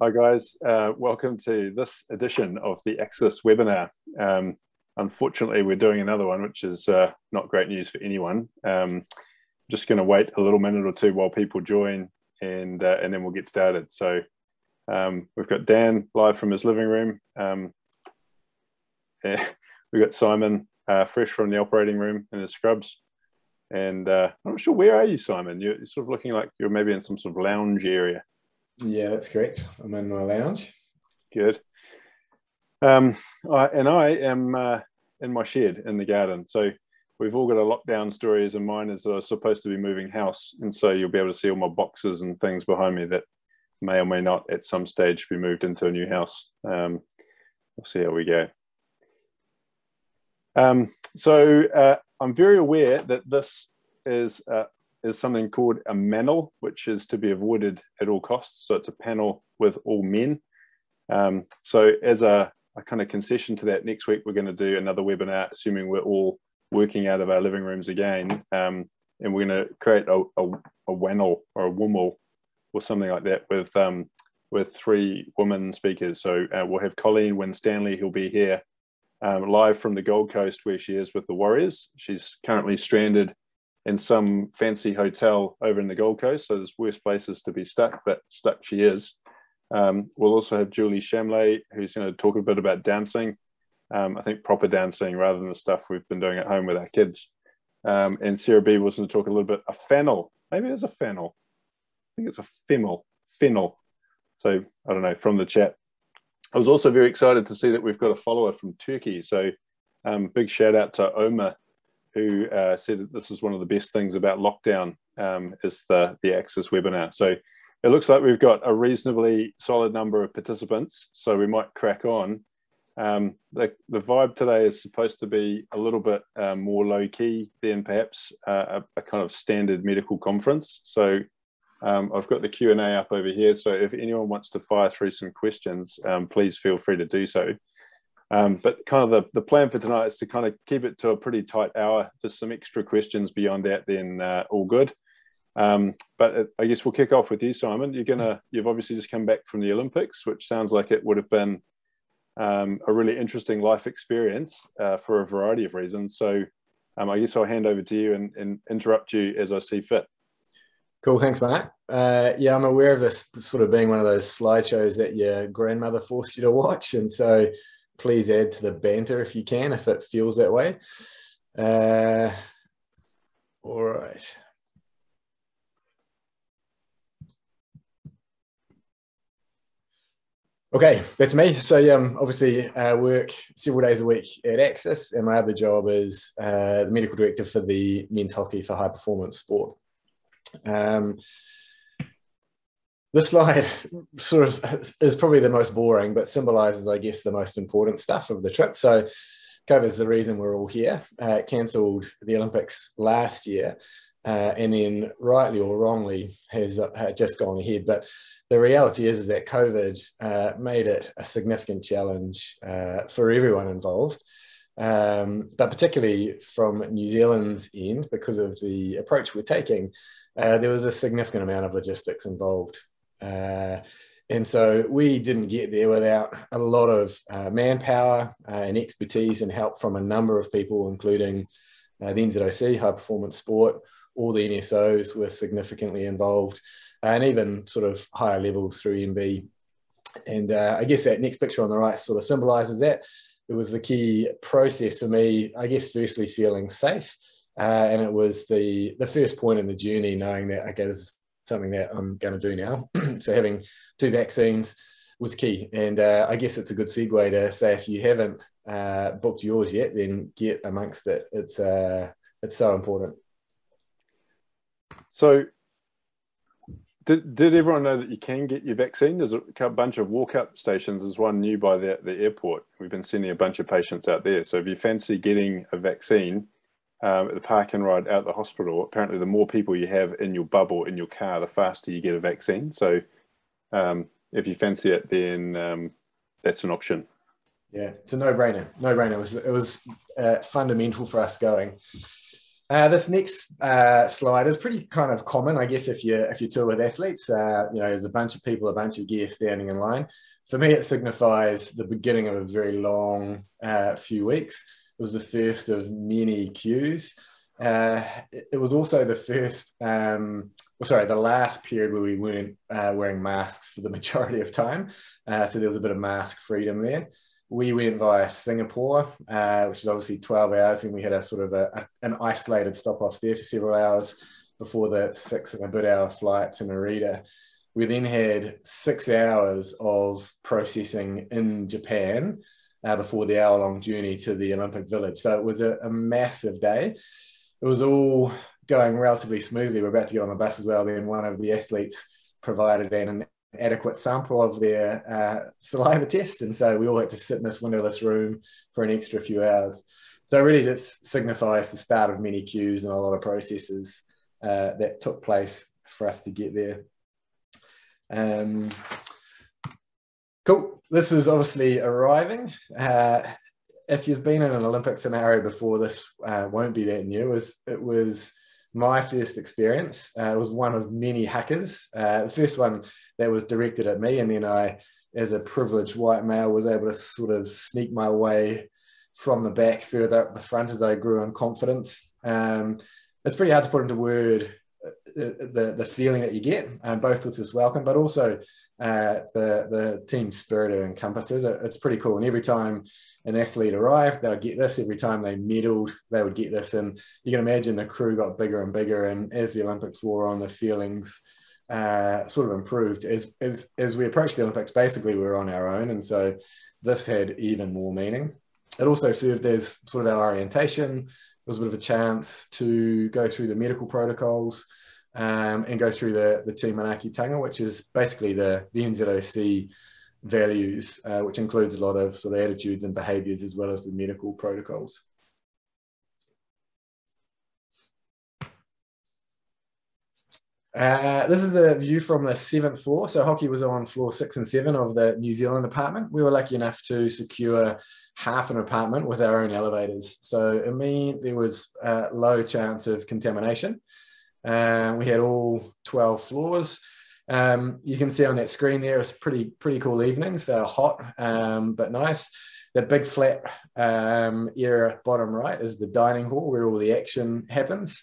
Hi guys, uh, welcome to this edition of the Axis webinar. Um, unfortunately, we're doing another one, which is uh, not great news for anyone. Um, just going to wait a little minute or two while people join, and uh, and then we'll get started. So um, we've got Dan live from his living room. Um, we've got Simon uh, fresh from the operating room in his scrubs. And uh, I'm not sure where are you, Simon? You're, you're sort of looking like you're maybe in some sort of lounge area. Yeah, that's correct. I'm in my lounge. Good. Um, I, and I am uh, in my shed in the garden. So we've all got a lockdown stories, and mine is that I was supposed to be moving house, and so you'll be able to see all my boxes and things behind me that may or may not at some stage be moved into a new house. Um, we'll see how we go. Um, so uh, I'm very aware that this is uh, is something called a manel, which is to be avoided at all costs. So it's a panel with all men. Um, so as a, a, kind of concession to that, next week we're going to do another webinar, assuming we're all working out of our living rooms again, um, and we're going to create a, a, a WANL or a WUML or something like that with um, with three women speakers. So uh, we'll have Colleen Winstanley, who'll be here um, live from the Gold Coast where she is with the Warriors. She's currently stranded in some fancy hotel over in the Gold Coast. So there's worse places to be stuck, but stuck she is. Um, we'll also have Julie Shamley, who's going to talk a bit about dancing. Um, I think proper dancing rather than the stuff we've been doing at home with our kids. Um, and Sarah B was going to talk a little bit a fennel. Maybe it's a fennel. I think it's a fennel. Fennel. So I don't know from the chat. I was also very excited to see that we've got a follower from Turkey. So um, big shout out to Oma who uh, said that this is one of the best things about lockdown um, is the, the Axis webinar. So it looks like we've got a reasonably solid number of participants, so we might crack on. Um, the, the vibe today is supposed to be a little bit um, more low key than perhaps uh, a, a, kind of standard medical conference. So um, I've got the Q&A up over here. So if anyone wants to fire through some questions, um, please feel free to do so. Um, but kind of the, the plan for tonight is to kind of keep it to a pretty tight hour. There's some extra questions beyond that, then uh, all good. Um, but I guess we'll kick off with you, Simon. You're gonna, you've obviously just come back from the Olympics, which sounds like it would have been um, a really interesting life experience uh, for a variety of reasons. So um, I guess I'll hand over to you and, and, interrupt you as I see fit. Cool, thanks, Mark. Uh, yeah, I'm aware of this sort of being one of those slideshows that your grandmother forced you to watch, and so please add to the banter if you can, if it feels that way. Uh, all right. Okay, that's me. So um, obviously I work several days a week at Axis and my other job is uh, the medical director for the men's hockey for high performance sport. Um, this slide sort of is probably the most boring, but symbolizes, I guess, the most important stuff of the trip. So, COVID is the reason we're all here. Uh, cancelled the Olympics last year, uh, and then rightly or wrongly has uh, just gone ahead. But the reality is, is that COVID uh, made it a significant challenge uh, for everyone involved. Um, but particularly from New Zealand's end, because of the approach we're taking, uh, there was a significant amount of logistics involved. Uh, and so we didn't get there without a lot of uh, manpower uh, and expertise and help from a number of people, including uh, the NZOC, High Performance Sport, all the NSOs were significantly involved, and even sort of higher levels through MB. And uh, I guess that next picture on the right sort of symbolizes that. It was the key process for me, I guess, firstly, feeling safe. Uh, and it was the the first point in the journey, knowing that okay, this is something that I'm going to do now. so having two vaccines was key, and uh, I guess it's a good segue to say if you haven't uh, booked yours yet, then get amongst it. It's uh, it's so important. So, did, did everyone know that you can get your vaccine? There's a bunch of walk-up stations. There's one new by the, the airport. We've been sending a bunch of patients out there. So if you fancy getting a vaccine, um, at the park and ride out the hospital, apparently the more people you have in your bubble in your car, the faster you get a vaccine. So um, if you fancy it, then um, that's an option. Yeah, it's a no-brainer. No-brainer. It was, it was uh, fundamental for us going. Uh, this next uh, slide is pretty kind of common, I guess, if you if you tour with athletes. Uh, you know, there's a bunch of people, a bunch of gear standing in line. For me, it signifies the beginning of a very long uh, few weeks. It was the first of many queues. Uh, it, was also the first, um, well, sorry, the last period where we weren't uh, wearing masks for the majority of time. so there was a bit of mask freedom there we went via Singapore, uh, which is obviously 12 hours, and we had a sort of a, a, an isolated stop off there for several hours before the six and a bit hour flight to Narita. We then had six hours of processing in Japan uh, before the hour long journey to the Olympic Village. So it was a, a massive day. It was all going relatively smoothly. We're about to get on the bus as well. Then one of the athletes provided an adequate sample of their uh, saliva test. And so we all had to sit in this windowless room for an extra few hours. So it really just signifies the start of many queues and a lot of processes uh, that took place for us to get there. Um, cool. This is obviously arriving. Uh, if you've been in an Olympic scenario before, this uh, won't be that new. It was, it was my first experience. Uh, it was one of many hakas. Uh, the first one that was directed at me. And then I, as a privileged white male, was able to sort of sneak my way from the back further up the front as I grew in confidence. Um, it's pretty hard to put into word uh, the, the feeling that you get, um, both with this welcome, but also uh, the, the team spirit it encompasses. It's pretty cool. And every time an athlete arrived, they'd get this. Every time they medaled, they would get this. And you can imagine the crew got bigger and bigger. And as the Olympics wore on, the feelings uh, sort of improved as, as as we approached the Olympics. Basically, we were on our own, and so this had even more meaning. It also served as sort of our orientation. It was a bit of a chance to go through the medical protocols um, and go through the the Te Manaakitanga, which is basically the the NZOC values, uh, which includes a lot of sort of attitudes and behaviours as well as the medical protocols. Uh, this is a view from the seventh floor. So hockey was on floor six and seven of the New Zealand apartment. We were lucky enough to secure half an apartment with our own elevators. So it meant there was a low chance of contamination. Uh, we had all 12 floors. Um, you can see on that screen there, it's pretty pretty cool evenings. They're hot um, but nice. The big flat um, area bottom right is the dining hall where all the action happens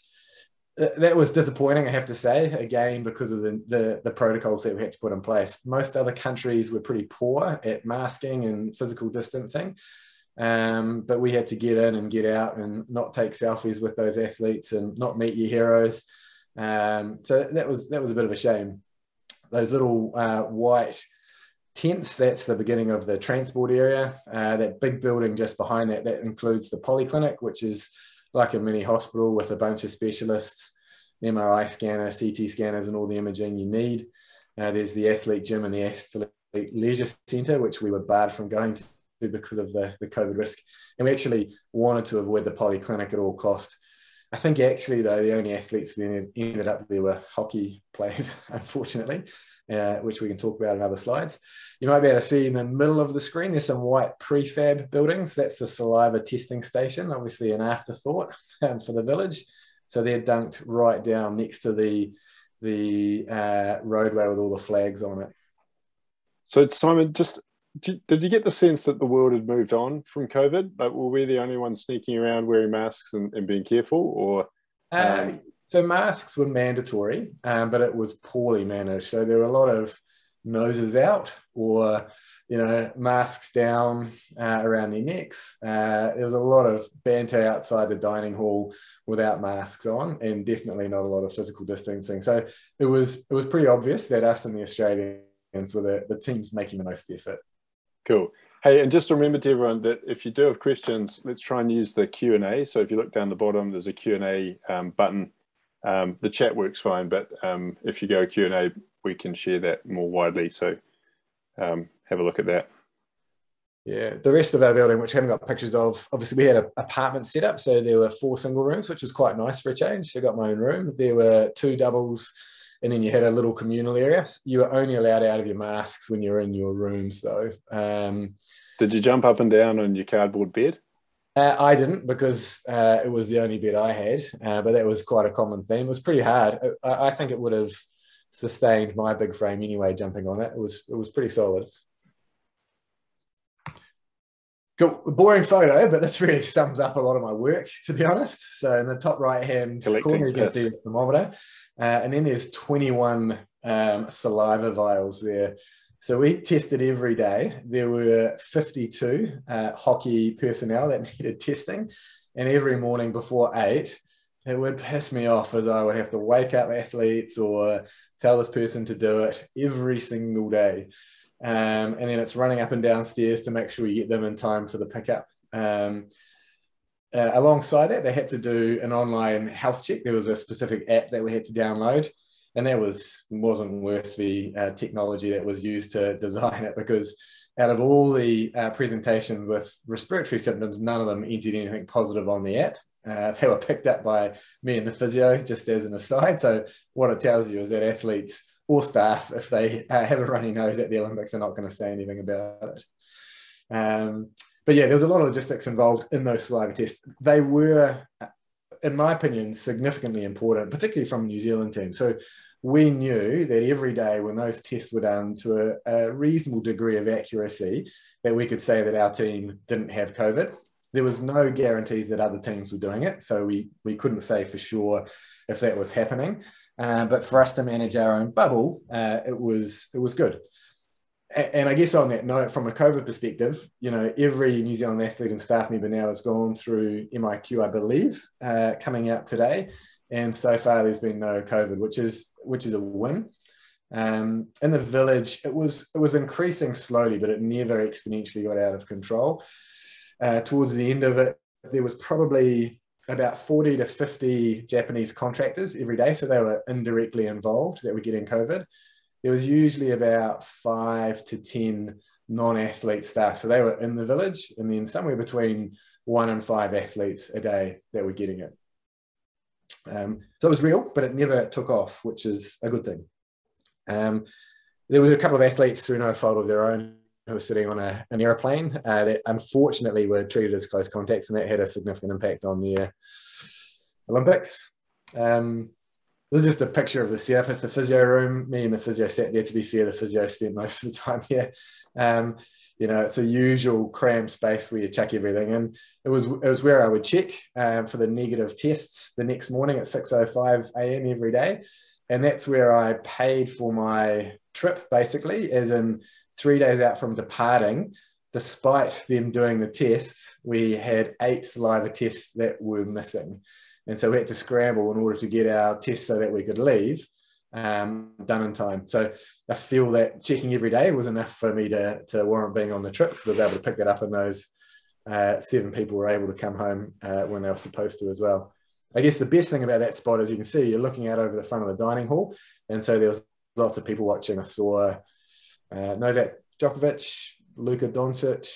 that was disappointing, I have to say, again, because of the, the, the, protocols that we had to put in place. Most other countries were pretty poor at masking and physical distancing. Um, but we had to get in and get out and not take selfies with those athletes and not meet your heroes. Um, so that was that was a bit of a shame. Those little uh, white tents, that's the beginning of the transport area. Uh, that big building just behind that, that includes the polyclinic, which is like a mini hospital with a bunch of specialists, MRI scanner, CT scanners, and all the imaging you need. Uh, there's the athlete gym and the athlete leisure centre, which we were barred from going to because of the, the COVID risk. And we actually wanted to avoid the polyclinic at all cost. I think actually, though, the only athletes that ended up there were hockey players, unfortunately uh, which we can talk about in other slides. You might be able to see in the middle of the screen, there's some white prefab buildings. That's the saliva testing station, obviously an afterthought um, for the village. So they're dunked right down next to the, the uh, roadway with all the flags on it. So Simon, just did you get the sense that the world had moved on from COVID? Like, were we the only ones sneaking around wearing masks and, and being careful, or uh, um... uh, so masks were mandatory, um, but it was poorly managed. So there were a lot of noses out or you know masks down uh, around their necks. Uh, there was a lot of banter outside the dining hall without masks on, and definitely not a lot of physical distancing. So it was it was pretty obvious that us and the Australians were the, the teams making the most effort. Cool. Hey, and just remember to everyone that if you do have questions, let's try and use the Q and A. So if you look down the bottom, there's a Q and A um, button um, the chat works fine, but um, if you go Q and A, we can share that more widely. So um, have a look at that. Yeah, the rest of our building, which I haven't got pictures of, obviously we had an apartment set up, so there were four single rooms, which was quite nice for a change. So I got my own room. There were two doubles, and then you had a little communal area. You were only allowed out of your masks when you're in your rooms, though. Um, Did you jump up and down on your cardboard bed? Uh, I didn't because uh, it was the only bed I had, uh, but that was quite a common theme. It was pretty hard. I, I, think it would have sustained my big frame anyway. Jumping on it, it was it was pretty solid. Cool. Boring photo, but this really sums up a lot of my work, to be honest. So in the top right hand corner, you can see the thermometer, uh, and then there's 21 um, saliva vials there. So we tested every day. There were 52 uh, hockey personnel that needed testing. And every morning before eight, it would piss me off as I would have to wake up athletes or tell this person to do it every single day. Um, and then it's running up and downstairs to make sure you get them in time for the pickup. Um, uh, alongside that, they had to do an online health check. There was a specific app that we had to download and that was wasn't worth the uh, technology that was used to design it because out of all the uh, presentations with respiratory symptoms, none of them entered anything positive on the app. Uh, they were picked up by me and the physio, just as an aside. So what it tells you is that athletes or staff, if they uh, have a runny nose at the Olympics, are not going to say anything about it. Um, but yeah, there was a lot of logistics involved in those saliva tests. They were in my opinion, significantly important, particularly from the New Zealand team. So we knew that every day when those tests were done to a, a, reasonable degree of accuracy, that we could say that our team didn't have COVID. There was no guarantees that other teams were doing it, so we we couldn't say for sure if that was happening. Uh, but for us to manage our own bubble, uh, it was it was good and I guess on that note, from a COVID perspective, you know, every New Zealand athlete and staff member now has gone through MIQ, I believe, uh, coming out today, and so far there's been no COVID, which is which is a win. Um, in the village, it was it was increasing slowly, but it never exponentially got out of control. Uh, towards the end of it, there was probably about 40 to 50 Japanese contractors every day, so they were indirectly involved that were getting COVID there was usually about five to 10 non athlete staff. So they were in the village, and then somewhere between one and five athletes a day that were getting it. Um, so it was real, but it never took off, which is a good thing. Um, there was a couple of athletes through no fault of their own who were sitting on a, an airplane uh, that unfortunately were treated as close contacts, and that had a significant impact on the Olympics. Um, this is just a picture of the setup. It's the physio room. Me and the physio sat there. To be fair, the physio spent most of the time here. Um, you know, it's a usual cram space where you check everything. And it was it was where I would check um, for the negative tests the next morning at 6.05 a.m. every day. And that's where I paid for my trip, basically, as in three days out from departing, despite them doing the tests, we had eight saliva tests that were missing. And so we had to scramble in order to get our tests so that we could leave um, done in time. So I feel that checking every day was enough for me to, to warrant being on the trip because I was able to pick that up and those uh, seven people were able to come home uh, when they were supposed to as well. I guess the best thing about that spot, as you can see, you're looking out over the front of the dining hall. And so there was lots of people watching. I saw uh, Novak Djokovic, Luka Doncic,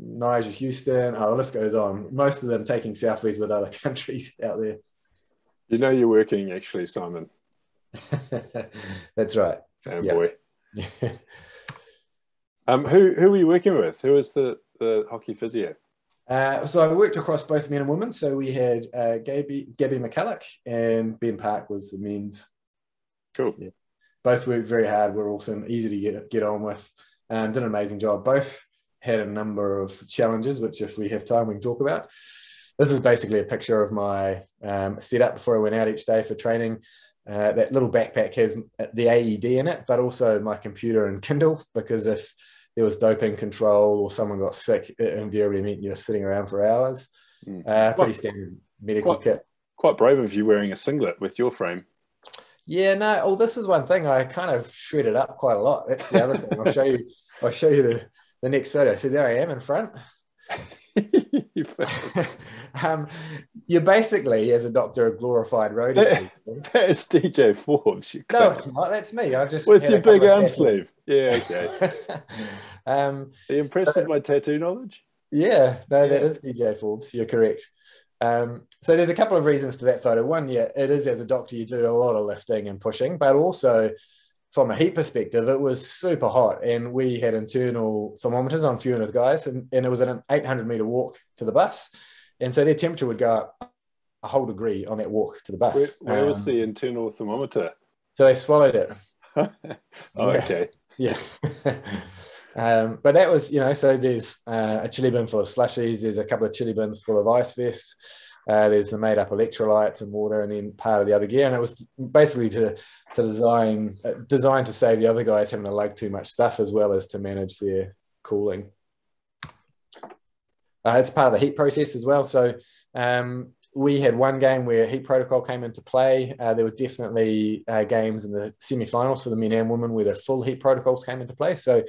Nyjah Huston. Oh, the list goes on. Most of them taking selfies with other countries out there. You know you're working actually, Simon. That's right. Fanboy. Yeah. um, who who were you working with? Who was the the hockey physio? Uh, so I worked across both men and women. So we had uh, Gabby, Gabby McCulloch and Ben Park was the men's. Cool. Yeah. Both worked very hard. Were awesome, easy to get get on with. Um, did an amazing job. Both had a number of challenges, which if we have time, we can talk about. This is basically a picture of my um, setup before I went out each day for training. Uh, that little backpack has the AED in it, but also my computer and Kindle, because if there was doping control or someone got sick, it invariably meant you're sitting around for hours. Mm. Uh, pretty standard medical quite, kit. Quite brave of you wearing a singlet with your frame. Yeah, no. Oh, this is one thing I kind of shredded up quite a lot. That's the other thing. I'll show you. I'll show you the the next photo. So there I am in front. um, you're basically, as a doctor, a glorified roadie. That's DJ Forbes. No, it's not. That's me. I just with your big arm sleeve. Yeah, okay. um, Are you impressed with my tattoo knowledge? Yeah, no, yeah. that is DJ Forbes. You're correct. Um, so there's a couple of reasons to that photo. One, yeah, it is as a doctor you do a lot of lifting and pushing, but also from a heat perspective, it was super hot, and we had internal thermometers on few of the guys, and, and it was an 800 meter walk to the bus. and so their temperature would go up a whole degree on that walk to the bus. Where, where um, was the internal thermometer? So they swallowed it. oh, okay. Yeah. um, but that was, you know, so there's uh, a chili bin full of slushies. There's a couple of chili bins full of ice vests. Uh, there's the made up electrolytes and water, and then part of the other gear. And it was basically to to design uh, designed to save the other guys having to lug too much stuff, as well as to manage their cooling. Uh, it's part of the heat process as well. So um, we had one game where heat protocol came into play. Uh, there were definitely uh, games in the semi-finals for the men and women where the full heat protocols came into play. So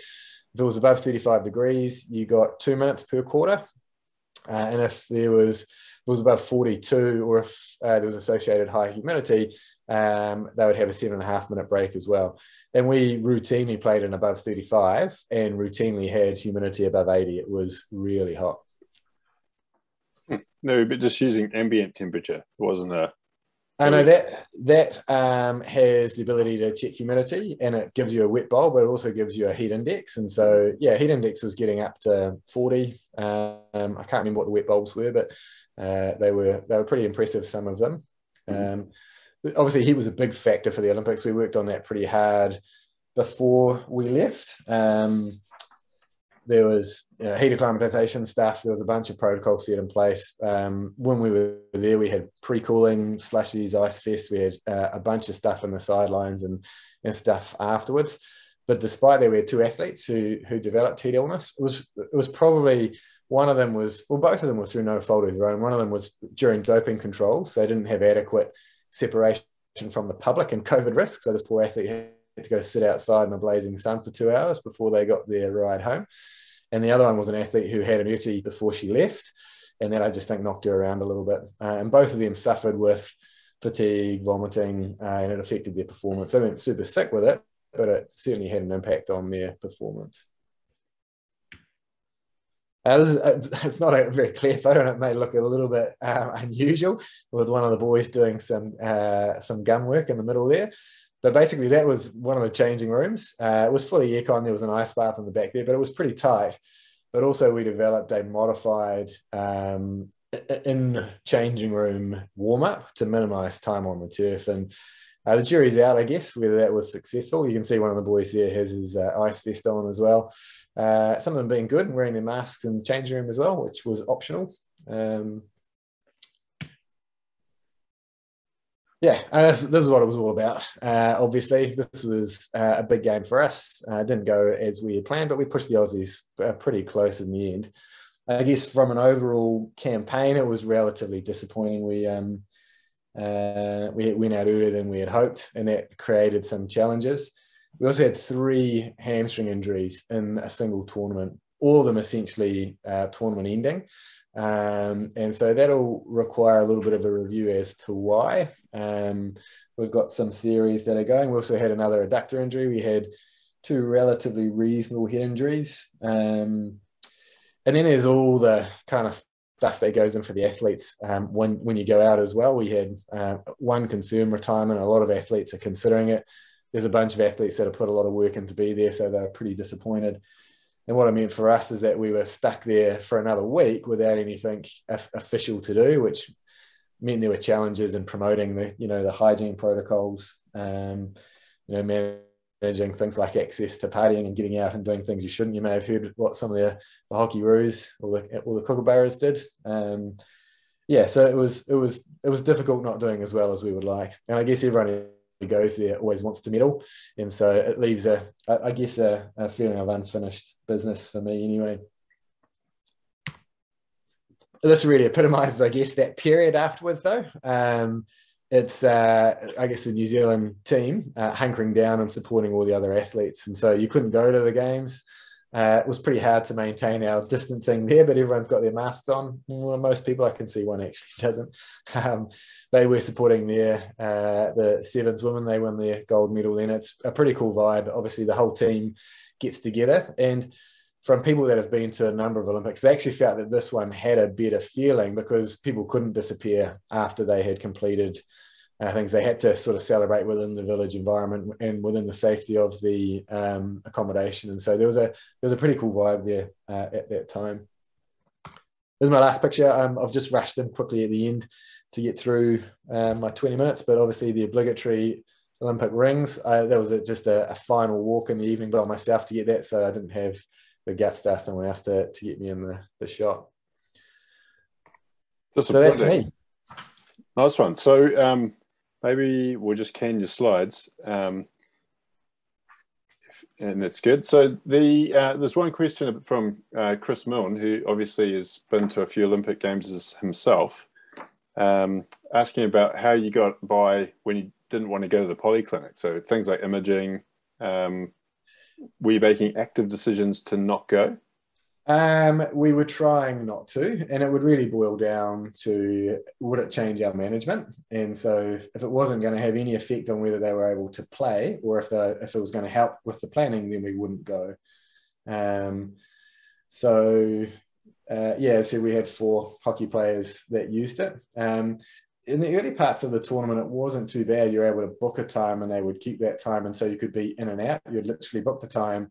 if it was above 35 degrees, you got two minutes per quarter. Uh, and if there was it was above 42 or if uh, there was associated high humidity, um, they would have a seven and a half minute break as well. And we routinely played in above 35 and routinely had humidity above 80. It was really hot. No, but just using ambient temperature. It wasn't a. I know that that um, has the ability to check humidity, and it gives you a wet bulb, but it also gives you a heat index. And so, yeah, heat index was getting up to forty. Um, I can't remember what the wet bulbs were, but uh, they were they were pretty impressive. Some of them. Mm-hmm. Um, obviously, he was a big factor for the Olympics. We worked on that pretty hard before we left. Um, there was you know, heat acclimatization stuff. There was a bunch of protocols set in place. Um, when we were there, we had pre-cooling, slushies, ice vest. We had uh, a bunch of stuff in the sidelines and, and stuff afterwards. But despite that, we had two athletes who who developed heat illness. It was it was probably one of them was well, both of them were through no fault of their own. One of them was during doping controls. They didn't have adequate separation from the public and COVID risk. So this poor athlete to go sit outside in the blazing sun for two hours before they got their ride home and the other one was an athlete who had an UTI before she left, and that I just think knocked her around a little bit. Uh, and both of them suffered with fatigue, vomiting, uh, and it affected their performance. They weren't super sick with it, but it certainly had an impact on their performance. Uh, uh, it's not a very clear photo, and it may look a little bit uh, unusual with one of the boys doing some uh, some gun work in the middle there. But basically, that was one of the changing rooms. Uh, it was fully aircon. There was an ice bath in the back there, but it was pretty tight. But also, we developed a modified um, in changing room warm up to minimize time on the turf. And uh, the jury's out, I guess, whether that was successful. You can see one of the boys there has his uh, ice vest on as well. Uh, some of them being good and wearing their masks in the changing room as well, which was optional. Um, yeah, this, this, is what it was all about. Uh, obviously, this was uh, a big game for us. Uh, didn't go as we had planned, but we pushed the Aussies uh, pretty close in the end. I guess from an overall campaign, it was relatively disappointing. We um, uh, we went out earlier than we had hoped, and that created some challenges. We also had three hamstring injuries in a single tournament, all of them essentially uh, tournament ending. Um, and so that'll require a little bit of a review as to why. Um, we've got some theories that are going. We also had another adductor injury. We had two relatively reasonable head injuries. Um, and then there's all the kind of stuff that goes in for the athletes um, when, when you go out as well. We had uh, one confirmed retirement. A lot of athletes are considering it. There's a bunch of athletes that have put a lot of work in to be there, so they're pretty disappointed. And what I meant for us is that we were stuck there for another week without anything official to do, which meant there were challenges in promoting the, you know, the hygiene protocols, um, you know, managing things like access to partying and getting out and doing things you shouldn't. You may have heard what some of the, the Hockeyroos or the, or the kookaburras did. Um, yeah, so it was it was it was difficult not doing as well as we would like, and I guess everyone goes there always wants to medal, and so it leaves a, I guess, a, a feeling of unfinished business for me anyway. This really epitomizes, I guess, that period afterwards, though. Um, it's, uh, I guess, the New Zealand team uh, hunkering down and supporting all the other athletes, and so you couldn't go to the games. Uh, it was pretty hard to maintain our distancing there, but everyone's got their masks on. Well, most people, I can see one actually doesn't. Um, they were supporting their uh, the sevens women. They won their gold medal. Then it's a pretty cool vibe. Obviously, the whole team gets together, and from people that have been to a number of Olympics, they actually felt that this one had a better feeling because people couldn't disappear after they had completed uh, things. They had to sort of celebrate within the village environment and within the safety of the um, accommodation. And so there was a there was a pretty cool vibe there uh, at that time. This is my last picture. Um, I've just rushed them quickly at the end to get through um, my 20 minutes, but obviously the obligatory Olympic rings. I, that was a, just a, a, final walk in the evening by myself to get that, so I didn't have the guts to ask someone else to, to get me in the, the shot. So that's me. Nice one. So um, maybe we'll just can your slides. Um, and that's good. So the uh, there's one question from uh, Chris Milne, who obviously has been to a few Olympic Games himself, um, asking about how you got by when you didn't want to go to the polyclinic. So things like imaging. Um, were you making active decisions to not go? Um, we were trying not to, and it would really boil down to would it change our management? And so, if it wasn't going to have any effect on whether they were able to play, or if the if it was going to help with the planning, then we wouldn't go. Um, so, uh, yeah, so we had four hockey players that used it. Um, in the early parts of the tournament, it wasn't too bad. You're able to book a time, and they would keep that time, and so you could be in and out. You'd literally book the time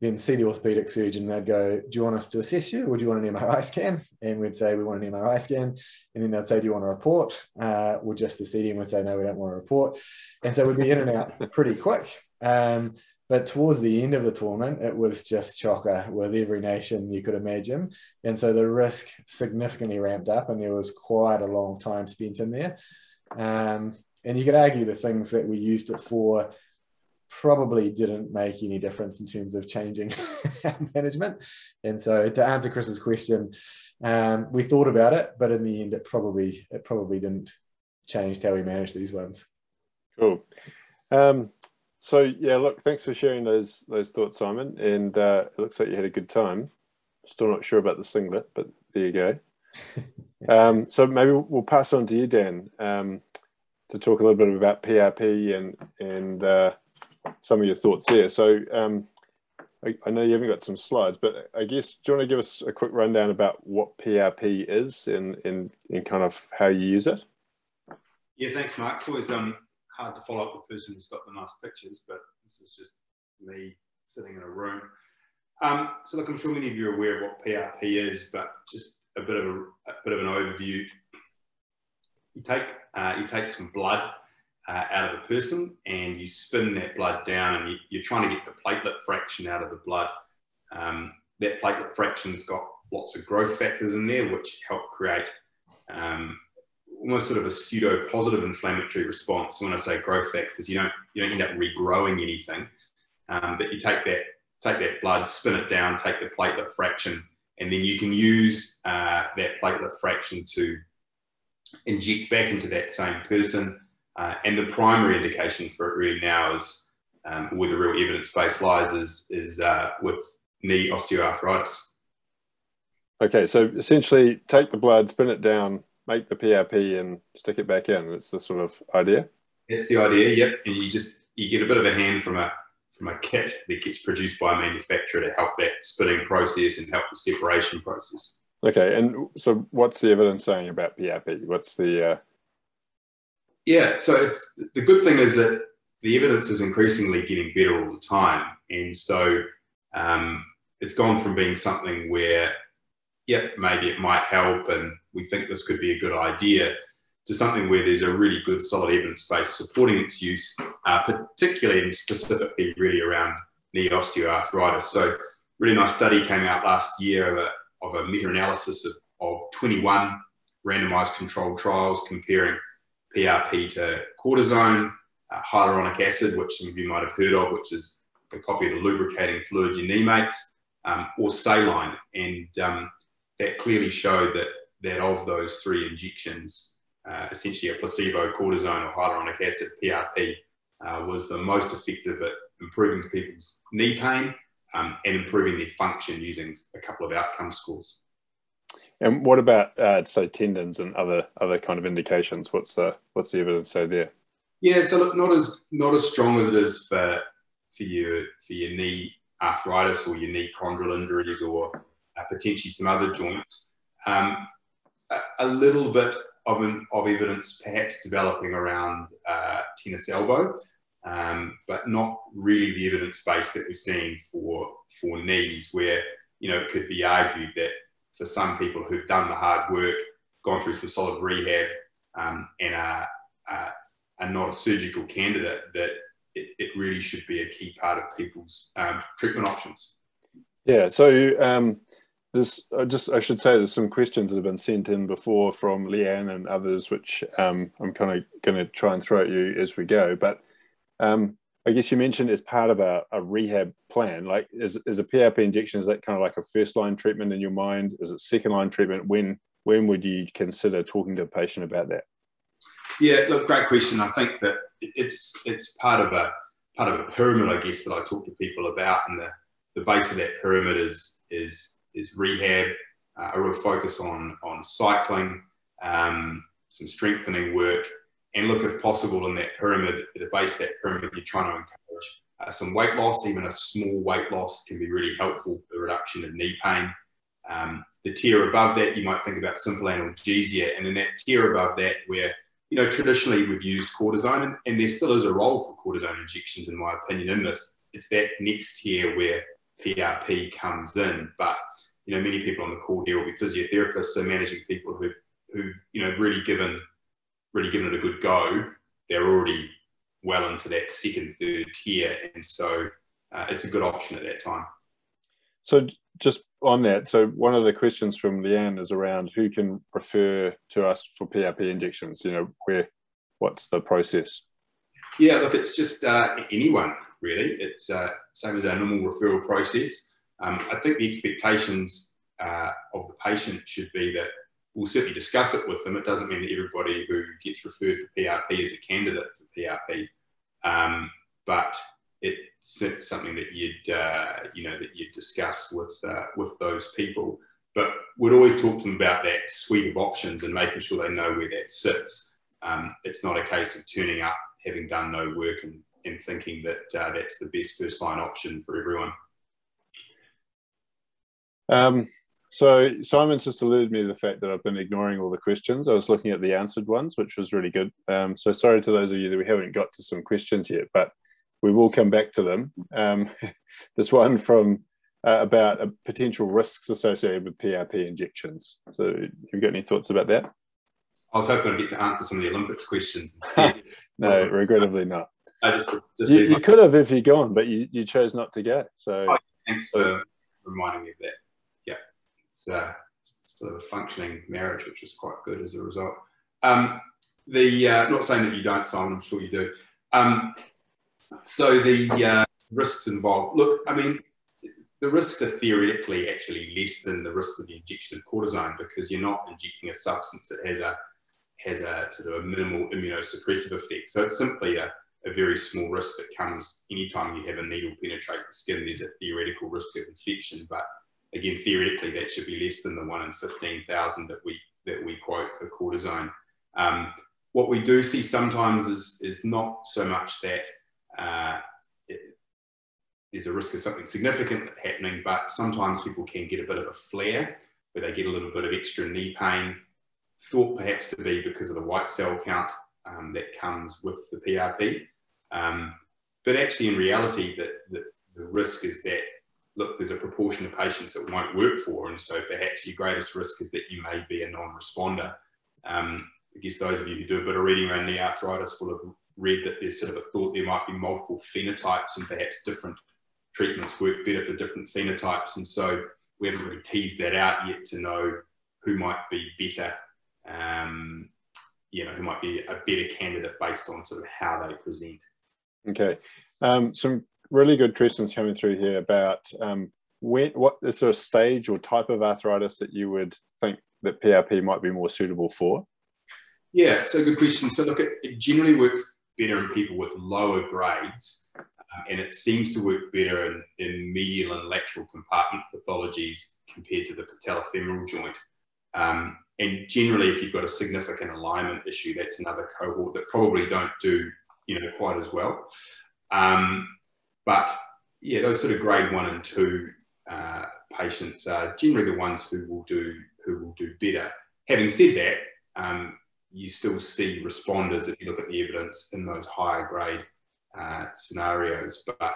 then see the orthopedic surgeon. They'd go, "Do you want us to assess you, or do you want an MRI scan?" And we'd say, "We want an MRI scan." And then they'd say, "Do you want a report?" Uh, or just the CDM would say, "No, we don't want a report." And so we'd be in and out pretty quick. Um, but towards the end of the tournament, it was just chocker with every nation you could imagine, and so the risk significantly ramped up, and there was quite a long time spent in there. Um, and you could argue the things that we used it for probably didn't make any difference in terms of changing management. And so to answer Chris's question, um, we thought about it, but in the end, it probably it probably didn't change how we manage these ones. Cool. Um, so yeah, look, thanks for sharing those those thoughts, Simon. And uh, it looks like you had a good time. Still not sure about the singlet, but there you go. um, so maybe we'll pass on to you, Dan, um, to talk a little bit about PRP and and uh, some of your thoughts there. So um, I, I, know you haven't got some slides, but I guess do you want to give us a quick rundown about what PRP is and, and, and kind of how you use it? Yeah, thanks, Mark. It's always um, hard to follow up a person who's got the nice pictures, but this is just me sitting in a room. Um, so, look, I'm sure many of you are aware of what PRP is, but just a bit of a, a bit of an overview. You take uh, you take some blood uh, out of the person and you spin that blood down and you, are trying to get the platelet fraction out of the blood. Um, that platelet fraction's got lots of growth factors in there which help create um, almost sort of a pseudo positive inflammatory response. When I say growth factors, you don't you don't end up regrowing anything, um, but you take that take that blood, spin it down, take the platelet fraction, and then you can use uh, that platelet fraction to inject back into that same person uh, and the primary indication for it really now is um, where the real evidence base lies is, is uh, with knee osteoarthritis. Okay, so essentially take the blood, spin it down, make the PRP and stick it back in. That's the sort of idea? That's the idea, yep. And you just, you get a bit of a hand from a, from a kit that gets produced by a manufacturer to help that spinning process and help the separation process. Okay, and so what's the evidence saying about PRP? What's the uh, yeah, so the good thing is that the evidence is increasingly getting better all the time, and so um, it's gone from being something where, yeah, maybe it might help, and we think this could be a good idea, to something where there's a really good, solid evidence base supporting its use, uh, particularly and specifically really around knee osteoarthritis. So, really nice study came out last year of a, of a meta-analysis of, of 21 randomized controlled trials comparing PRP to cortisone, uh, hyaluronic acid, which some of you might have heard of, which is a copy of the lubricating fluid your knee makes, um, or saline. And um, that clearly showed that, that of those three injections, uh, essentially a placebo cortisone or hyaluronic acid PRP uh, was the most effective at improving people's knee pain um, and improving their function using a couple of outcome scores. And what about uh, say tendons and other other kind of indications? What's the what's the evidence say there? Yeah, so look, not as not as strong as it is for for your for your knee arthritis or your knee chondral injuries or uh, potentially some other joints. Um, a, a, little bit of an, of evidence perhaps developing around uh, tennis elbow, um, but not really the evidence base that we're seeing for for knees, where you know it could be argued that for some people who've done the hard work, gone through some solid rehab, um, and are, are, are, not a surgical candidate, that it, it, really should be a key part of people's um, treatment options. Yeah, so um, I just I should say there's some questions that have been sent in before from Leanne and others, which um, I'm kind of going to try and throw at you as we go. But um, I guess you mentioned as part of a, a, rehab plan, like is, is a PRP injection, is that kind of like a first line treatment in your mind? Is it second line treatment? When when would you consider talking to a patient about that? Yeah, look, great question. I think that it's it's part of a part of a pyramid, I guess, that I talk to people about, and the, the base of that pyramid is is is rehab, uh, a real focus on on cycling, um, some strengthening work, and look if possible in that pyramid, at the base of that pyramid, you're trying to encourage uh, some weight loss. Even a small weight loss can be really helpful for the reduction of knee pain. Um, the tier above that, you might think about simple analgesia, and then that tier above that, where you know traditionally we've used cortisone, and, and there still is a role for cortisone injections, in my opinion, in this. It's that next tier where PRP comes in, but you know many people on the call here will be physiotherapists, so managing people who who you know really given really given it a good go, they're already well into that second, third tier. And so uh, it's a good option at that time. So just on that, so one of the questions from Leanne is around who can refer to us for PRP injections, you know, where, what's the process? Yeah, look, it's just uh, anyone really. It's uh, same as our normal referral process. Um, I think the expectations uh, of the patient should be that we'll certainly discuss it with them. It doesn't mean that everybody who gets referred for PRP is a candidate for PRP, um, but it's something that you'd uh, you know that you'd discuss with uh, with those people. But we'd always talk to them about that suite of options and making sure they know where that sits. Um, it's not a case of turning up, having done no work, and, and thinking that uh, that's the best first line option for everyone. Um, so Simon's just alluded me to the fact that I've been ignoring all the questions. I was looking at the answered ones, which was really good. Um, so sorry to those of you that we haven't got to some questions yet, but we will come back to them. Um, this one from uh, about uh, potential risks associated with PRP injections. So you've got any thoughts about that? I was hoping to get to answer some of the Olympics questions. no, regrettably not. Just, just you, you could have if you'd gone, but you, you chose not to go. So oh, thanks for reminding me of that it's uh, still a functioning marriage, which is quite good as a result. Um, the uh, not saying that you don't, Simon. I'm sure you do. Um, so the uh, risks involved. Look, I mean, the risks are theoretically actually less than the risks of the injection of cortisone because you're not injecting a substance that has a has a sort of a minimal immunosuppressive effect. So it's simply a, a very small risk that comes anytime you have a needle penetrate the skin. There's a theoretical risk of infection, but again, theoretically, that should be less than the one in 15,000 that we, that we quote for cortisone. Um, what we do see sometimes is, is not so much that uh, it, there's a risk of something significant happening, but sometimes people can get a bit of a flare where they get a little bit of extra knee pain, thought perhaps to be because of the white cell count um, that comes with the PRP. Um, but actually, in reality, the, the, the risk is that look, there's a proportion of patients that won't work for, and so perhaps your greatest risk is that you may be a non-responder. Um, I guess those of you who do a bit of reading around knee arthritis will have read that there's sort of a thought there might be multiple phenotypes and perhaps different treatments work better for different phenotypes. And so we haven't really teased that out yet to know who might be better, um, you know, who might be a better candidate based on sort of how they present. Okay. Um, some really good questions coming through here about um, when, what is there stage or type of arthritis that you would think that PRP might be more suitable for? Yeah, so good question. So look, it, it generally works better in people with lower grades, um, and it seems to work better in, in medial and lateral compartment pathologies compared to the patellofemoral joint. Um, and generally, if you've got a significant alignment issue, that's another cohort that probably don't do you know quite as well. Um, but yeah, those sort of grade one and two uh, patients are generally the ones who will do who will do better. Having said that, um, you still see responders if you look at the evidence in those higher grade uh, scenarios. But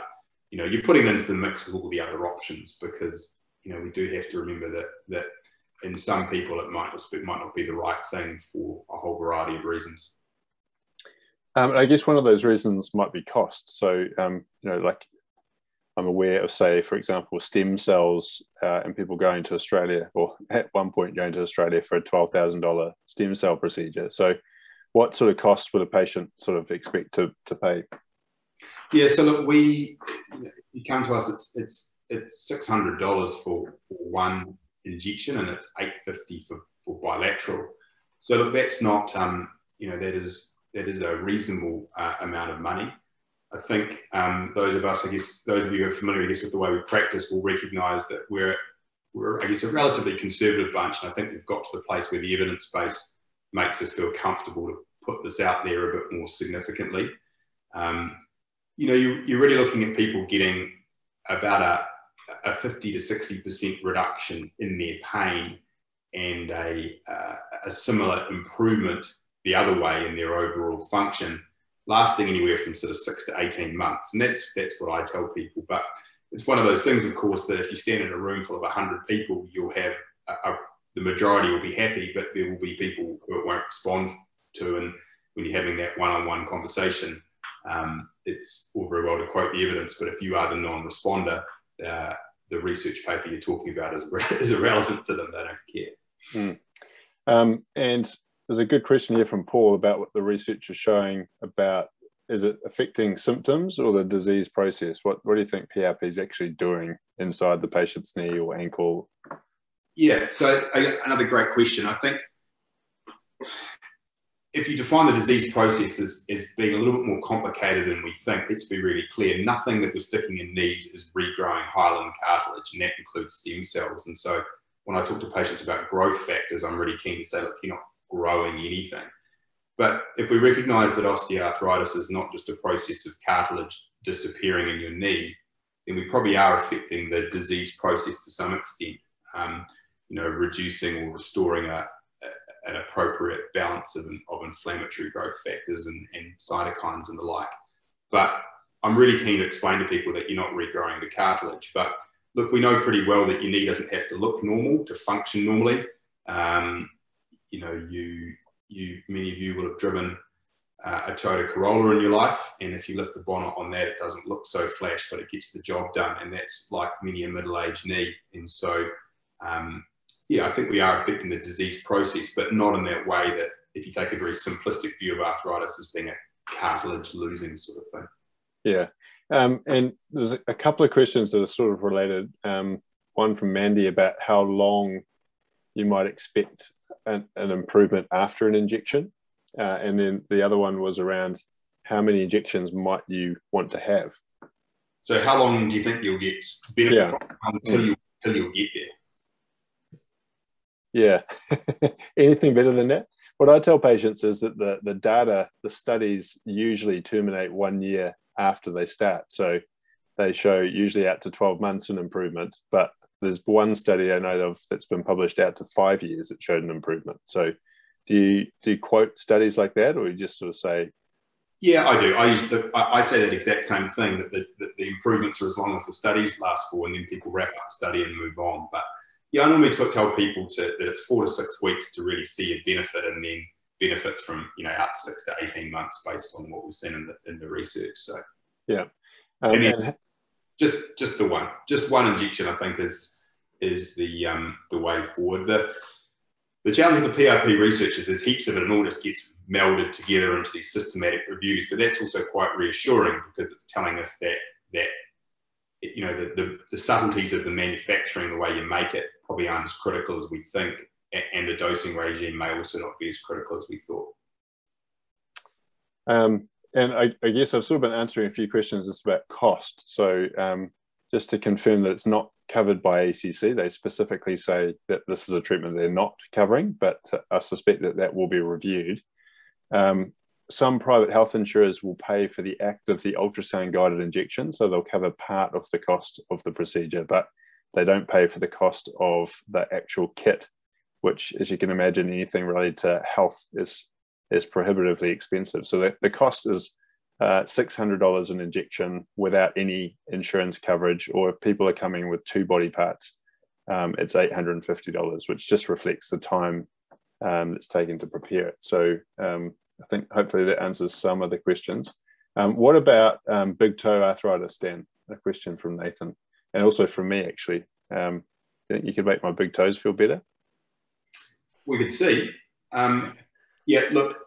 you know, you're putting them into the mix with all the other options because you know we do have to remember that that in some people, it might, it might not be the right thing for a whole variety of reasons. Um, I guess one of those reasons might be cost. So, um, you know, like I'm aware of, say, for example, stem cells uh, and people going to Australia or at one point going to Australia for a $12,000 stem cell procedure. So, what sort of costs would a patient sort of expect to, to pay? Yeah, so look, we, you come to us, it's, it's, it's $600 for, for one injection and it's 850 for, for bilateral. So look, that's not, um, you know, that is, that is a reasonable uh, amount of money. I think um, those of us, I guess, those of you who are familiar, I guess, with the way we practice will recognise that we're, we're, I guess, a relatively conservative bunch, and I think we've got to the place where the evidence base makes us feel comfortable to put this out there a bit more significantly. Um, you know, you, you're really looking at people getting about a, a 50 to 60% reduction in their pain and a, uh, a similar improvement the other way in their overall function lasting anywhere from sort of six to 18 months. And that's, that's what I tell people. But it's one of those things, of course, that if you stand in a room full of 100 people, you'll have a, a, the majority will be happy, but there will be people who it won't respond to. And when you're having that one on one conversation, um, it's all very well to quote the evidence, but if you are the non responder, uh, the research paper you're talking about is, is irrelevant to them. They don't care. Mm. Um, and there's a good question here from Paul about what the research is showing about is it affecting symptoms or the disease process? What, what do you think PRP is actually doing inside the patient's knee or ankle? Yeah, so another great question. I think if you define the disease process as, as being a little bit more complicated than we think, let's be really clear. Nothing that we're sticking in knees is regrowing hyaline cartilage, and that includes stem cells. And so when I talk to patients about growth factors, I'm really keen to say, look, you're not growing anything. But if we recognize that osteoarthritis is not just a process of cartilage disappearing in your knee, then we probably are affecting the disease process to some extent, um, you know, reducing or restoring a, a, an appropriate balance of, of inflammatory growth factors and, and cytokines and the like. But I'm really keen to explain to people that you're not regrowing the cartilage. But look, we know pretty well that your knee doesn't have to look normal to function normally. Um, you know, you, you, many of you will have driven uh, a Toyota Corolla in your life, and if you lift the bonnet on that, it doesn't look so flash, but it gets the job done, and that's like many a middle-aged knee. And so, um, yeah, I think we are affecting the disease process, but not in that way that if you take a very simplistic view of arthritis as being a cartilage losing sort of thing. Yeah, um, and there's a couple of questions that are sort of related. Um, one from Mandy about how long you might expect an, an improvement after an injection. Uh, and then the other one was around how many injections might you want to have? So how long do you think you'll get benefit yeah. until you until you'll get there? Yeah. Anything better than that? What I tell patients is that the, the data, the studies usually terminate one year after they start. So they show usually out to 12 months an improvement, but there's one study I know of that's been published out to five years that showed an improvement. So do you do you quote studies like that, or you just sort of say? Yeah, I do. I use the, I say that exact same thing that the, that the improvements are as long as the studies last for, and then people wrap up the study and move on. But yeah, I normally tell people to, that it's four to six weeks to really see a benefit, and then benefits from you know out to six to eighteen months based on what we've seen in the in the research. So yeah, um, and then, just just the one, just one injection, I think is is the um, the way forward. The the challenge with the PRP research is there's heaps of it and all just gets melded together into these systematic reviews. But that's also quite reassuring because it's telling us that that you know the, the, the subtleties of the manufacturing, the way you make it, probably aren't as critical as we think, and the dosing regime may also not be as critical as we thought. Um, and I, I, guess I've sort of been answering a few questions just about cost. So um, just to confirm that it's not covered by ACC, they specifically say that this is a treatment they're not covering, but I suspect that that will be reviewed. Um, some private health insurers will pay for the act of the ultrasound guided injection, so they'll cover part of the cost of the procedure, but they don't pay for the cost of the actual kit, which, as you can imagine, anything related to health is is prohibitively expensive. So the, the cost is uh, $600 an injection without any insurance coverage, or if people are coming with two body parts, um, it's $850, which just reflects the time um, that's taken to prepare it. So um, I think hopefully that answers some of the questions. Um, what about um, big toe arthritis, Dan? A question from Nathan, and also from me actually. Um, you could make my big toes feel better. We could see. Um, yeah, look.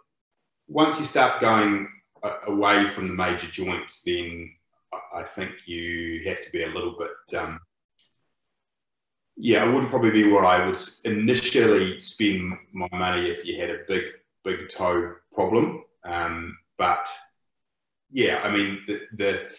Once you start going uh, away from the major joints, then I think you have to be a little bit. Um, yeah, it wouldn't probably be where I would initially spend my money if you had a big, big toe problem. Um, but yeah, I mean the, the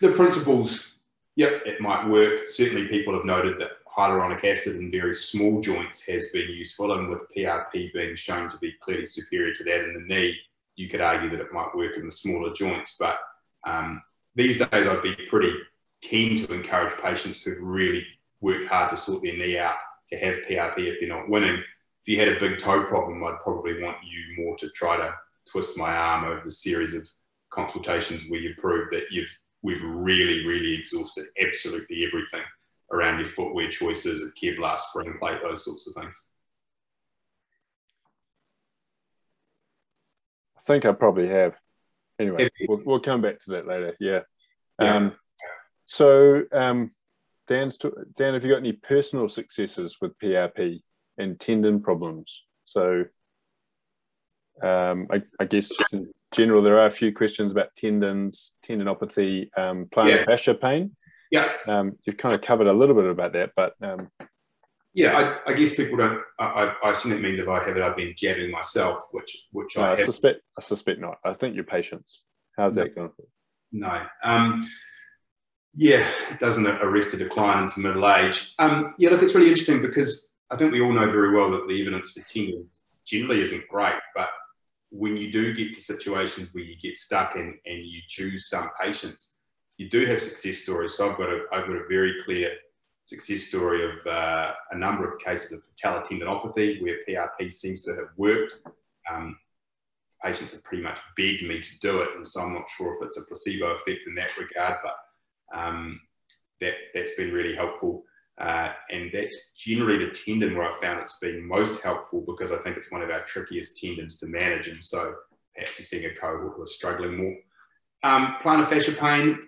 the principles. Yep, it might work. Certainly, people have noted that hyaluronic acid in very small joints has been useful, and with PRP being shown to be clearly superior to that in the knee, you could argue that it might work in the smaller joints. But um, these days, I'd be pretty keen to encourage patients who've really worked hard to sort their knee out to have PRP if they're not winning. If you had a big toe problem, I'd probably want you more to try to twist my arm over the series of consultations where you prove that you've we've really, really exhausted absolutely everything around your footwear choices, a Kevlar spring plate, those sorts of things. I think I probably have. Anyway, we'll, we'll come back to that later. Yeah. yeah. Um, so, um, Dan's to, Dan, have you got any personal successes with PRP and tendon problems? So, um, I, I, guess just in general, there are a few questions about tendons, tendinopathy, um, plantar yeah. fascia pain. Yeah. Um, you've kind of covered a little bit about that, but. Um, yeah, I, I, guess people don't. I, I, assume it means if I have it, I've been jabbing myself, which which no, I, I suspect. I suspect not. I think your patients. How's no. that going? No. Um, yeah, it doesn't arrest a decline into middle age. Um, yeah, look, it's really interesting because I think we all know very well that the evidence for tendons generally isn't great, but when you do get to situations where you get stuck and, and you choose some patients, you do have success stories. So I've got a, I've got a very clear success story of uh, a number of cases of patellar tendinopathy where PRP seems to have worked. Um, patients have pretty much begged me to do it, and so I'm not sure if it's a placebo effect in that regard, but um, that, that's been really helpful. Uh, and that's generally the tendon where I found it's been most helpful because I think it's one of our trickiest tendons to manage. And so perhaps you're seeing a cohort who are struggling more. Um, plantar fascia pain,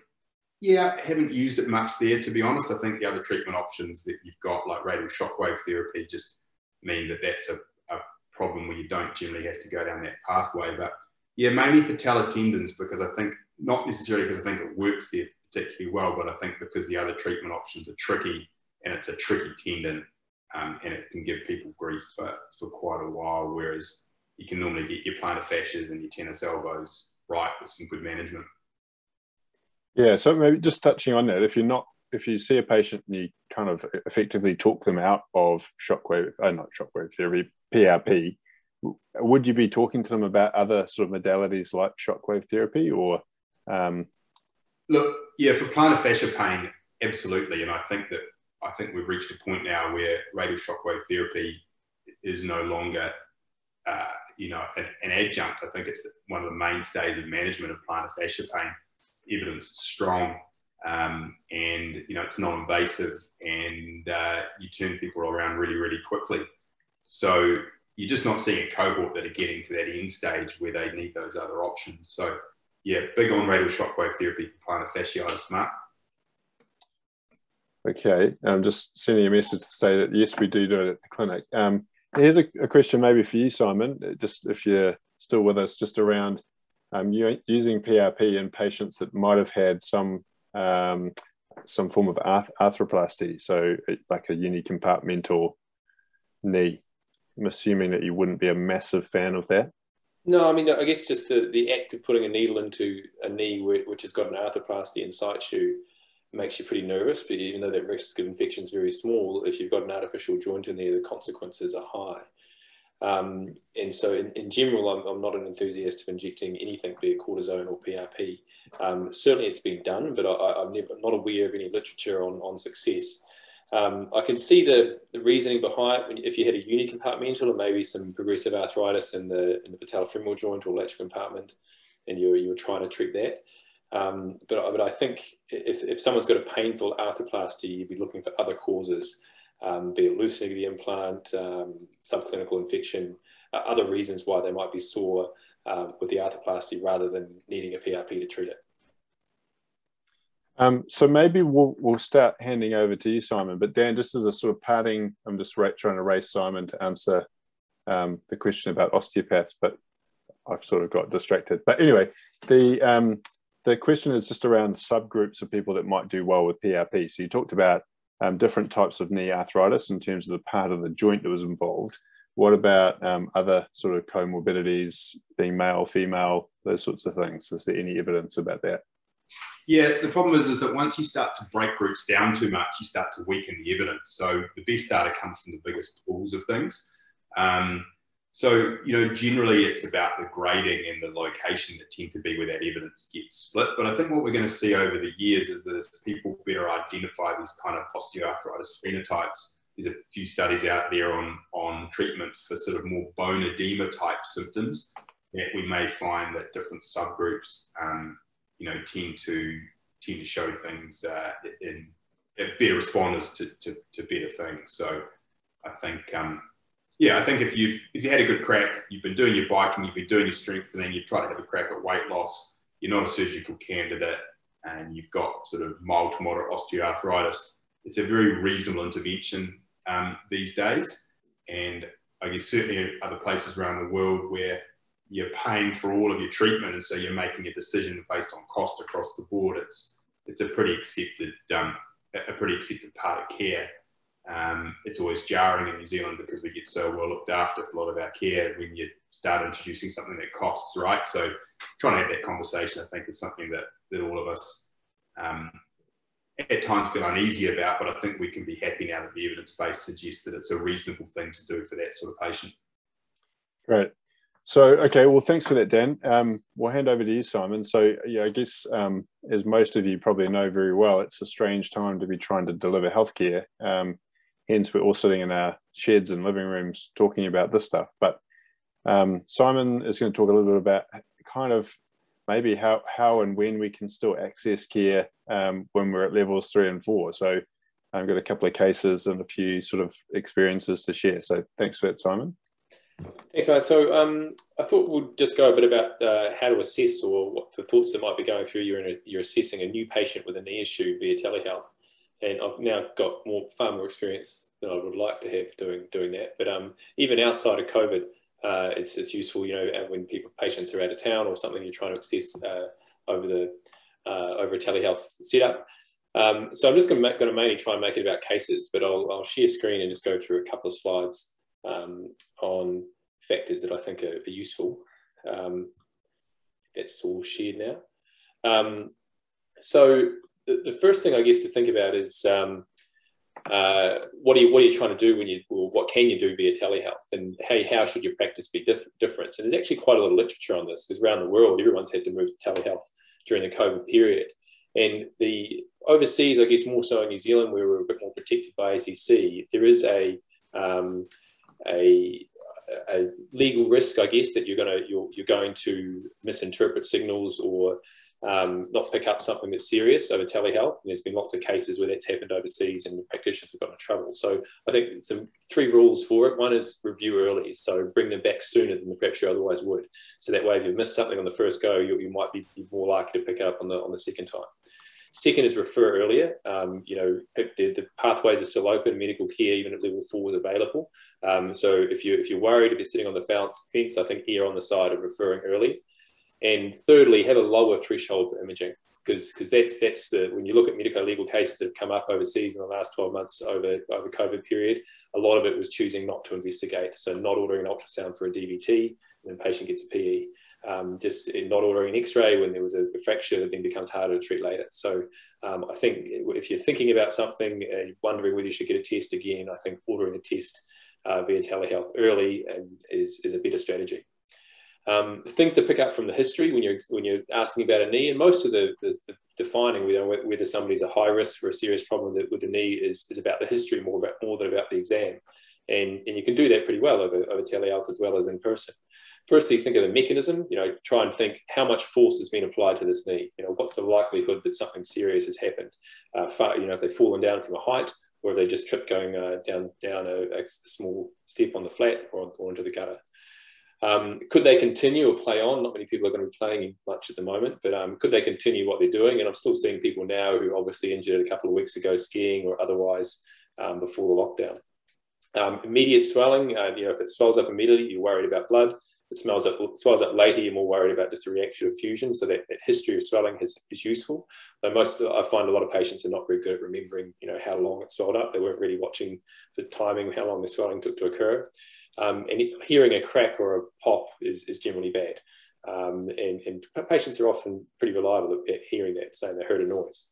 yeah, haven't used it much there, to be honest. I think the other treatment options that you've got, like radial shockwave therapy, just mean that that's a, a problem where you don't generally have to go down that pathway. But yeah, mainly patellar tendons because I think, not necessarily because I think it works there particularly well, but I think because the other treatment options are tricky and it's a tricky tendon um, and it can give people grief for, for quite a while, whereas you can normally get your plantar fascias and your tennis elbows right with some good management. Yeah, so maybe just touching on that, if you're not, if you see a patient and you kind of effectively talk them out of shockwave, uh, not shockwave therapy, PRP, would you be talking to them about other sort of modalities like shockwave therapy or? Um... Look, yeah, for plantar fascia pain, absolutely, and I think that I think we've reached a point now where radial shockwave therapy is no longer, uh, you know, an, an, adjunct. I think it's one of the mainstays of management of plantar fascia pain evidence is strong um, and you know it's non-invasive and uh, you turn people around really really quickly. So you're just not seeing a cohort that are getting to that end stage where they need those other options. So yeah big on radial shockwave therapy for plantar fasciitis mark. Okay i'm just sending a message to say that yes we do do it at the clinic. Um, here's a, a question maybe for you simon just if you're still with us just around um, using PRP in patients that might have had some um, some form of arth- arthroplasty, so like a unicompartmental knee. I'm assuming that you wouldn't be a massive fan of that. No, I mean, I guess just the, the act of putting a needle into a knee which has got an arthroplasty in situ makes you pretty nervous. But even though that risk of infection is very small, if you've got an artificial joint in there, the consequences are high. Um, and so, in, in general, I'm, I'm, not an enthusiast of injecting anything, be it cortisone or PRP. Um, certainly, it's been done, but I, am not aware of any literature on, on success. Um, I can see the, the reasoning behind it if you had a unicompartmental or maybe some progressive arthritis in the, in the patellofemoral joint or lateral compartment, and you're, you're trying to treat that. Um, but, but I think if, if someone's got a painful arthroplasty, you'd be looking for other causes, um, be it loosening of the implant, um, subclinical infection, uh, other reasons why they might be sore uh, with the arthroplasty rather than needing a PRP to treat it. Um, so maybe we'll, we'll start handing over to you, Simon. But Dan, just as a sort of parting, I'm just trying to raise Simon to answer um, the question about osteopaths, but I've sort of got distracted. But anyway, the um, the question is just around subgroups of people that might do well with PRP. So you talked about um, different types of knee arthritis in terms of the part of the joint that was involved. What about um, other sort of comorbidities, being male, female, those sorts of things? Is there any evidence about that? Yeah, the problem is, is that once you start to break groups down too much, you start to weaken the evidence. So the best data comes from the biggest pools of things. Um, so, you know, generally it's about the grading and the location that tend to be where that evidence gets split. But I think what we're going to see over the years is that as people better identify these kind of osteoarthritis phenotypes, there's a few studies out there on, on treatments for sort of more bone edema type symptoms that we may find that different subgroups, um, you know, tend to tend to show things uh, in, in better responders to, to, to better things. So I think um, yeah, I think if you've if you had a good crack, you've been doing your biking, you've been doing your strength, and then you've tried to have a crack at weight loss, you're not a surgical candidate, and you've got sort of mild to moderate osteoarthritis. It's a very reasonable intervention um, these days, and I guess certainly in other places around the world where you're paying for all of your treatment, and so you're making a decision based on cost across the board. It's it's a pretty accepted um, a pretty accepted part of care. Um, it's always jarring in New Zealand because we get so well looked after for a lot of our care when you start introducing something that costs, right? So trying to have that conversation, I think, is something that, that all of us um, at times feel uneasy about, but I think we can be happy now that the evidence base suggests that it's a reasonable thing to do for that sort of patient. Great. So, okay, well, thanks for that, Dan. Um, we'll hand over to you, Simon. So, yeah, I guess um, as most of you probably know very well, it's a strange time to be trying to deliver healthcare. Um, hence we're all sitting in our sheds and living rooms talking about this stuff. But um, Simon is going to talk a little bit about kind of maybe how, how and when we can still access care um, when we're at levels three and four. So I've got a couple of cases and a few sort of experiences to share. So thanks for that, Simon. Thanks, mate. So um, I thought we'd just go a bit about uh, how to assess or what the thoughts that might be going through you in you're assessing a new patient with a knee issue via telehealth and I've now got more far more experience than I would like to have doing doing that. But um, even outside of COVID, uh, it's it's useful, you know, when people patients are out of town or something you're trying to access uh, over the uh, over a telehealth setup. Um, so I'm just going to, mainly try and make it about cases, but I'll, I'll share screen and just go through a couple of slides um, on factors that I think are, are useful. Um, that's all shared now. Um, so the, the first thing I guess to think about is um, uh, what are you what are you trying to do when you well, what can you do via telehealth and hey how should your practice be diff- different? And there's actually quite a lot of literature on this because around the world everyone's had to move to telehealth during the COVID period. And the overseas, I guess more so in New Zealand, where we're a bit more protected by ACC, there is a um, a, a legal risk, I guess, that you're going to you're, you're going to misinterpret signals or um, not pick up something that's serious over telehealth. And there's been lots of cases where that's happened overseas and practitioners have got into trouble. So I think some three rules for it. One is review early. So bring them back sooner than the perhaps you otherwise would. So that way, if you've missed something on the first go, you, you might be more likely to pick it up on the, on the second time. Second is refer earlier. Um, you know, the, the, pathways are still open. Medical care, even at level four, is available. Um, so if you if you're worried, if you're sitting on the fence, I think err on the side of referring early. And thirdly, have a lower threshold for imaging because because that's that's the when you look at medico legal cases that have come up overseas in the last 12 months over over COVID period, a lot of it was choosing not to investigate. So not ordering an ultrasound for a DVT, and the patient gets a PE. Um, just not ordering an X-ray when there was a, fracture that then becomes harder to treat later. So um, I think if you're thinking about something and wondering whether you should get a test again, I think ordering a test uh, via telehealth early is, is a better strategy. Um, things to pick up from the history when you're when you're asking about a knee, and most of the, the, the defining whether, whether somebody's a high risk for a serious problem with the knee is, is about the history more about more than about the exam, and and you can do that pretty well over over telehealth as well as in person. firstly, think of the mechanism. You know, try and think how much force has been applied to this knee. You know, what's the likelihood that something serious has happened? Uh, far, you know, if they've fallen down from a height, or if they just tripped going uh, down down a, a, small step on the flat or, or into the gutter. Um, could they continue or play on? Not many people are going to be playing much at the moment, but um, could they continue what they're doing? And I'm still seeing people now who obviously injured a couple of weeks ago skiing or otherwise um, before the lockdown. Um, immediate swelling, uh, you know, if it swells up immediately, you're worried about blood. If it smells up, swells up later, you're more worried about just a reactive effusion. So that, that history of swelling is, is useful. But most, I find a lot of patients are not very good at remembering, you know, how long it swelled up. They weren't really watching the timing, how long the swelling took to occur. Um, and hearing a crack or a pop is, is generally bad. Um, and, and, patients are often pretty reliable at hearing that, saying they heard a noise.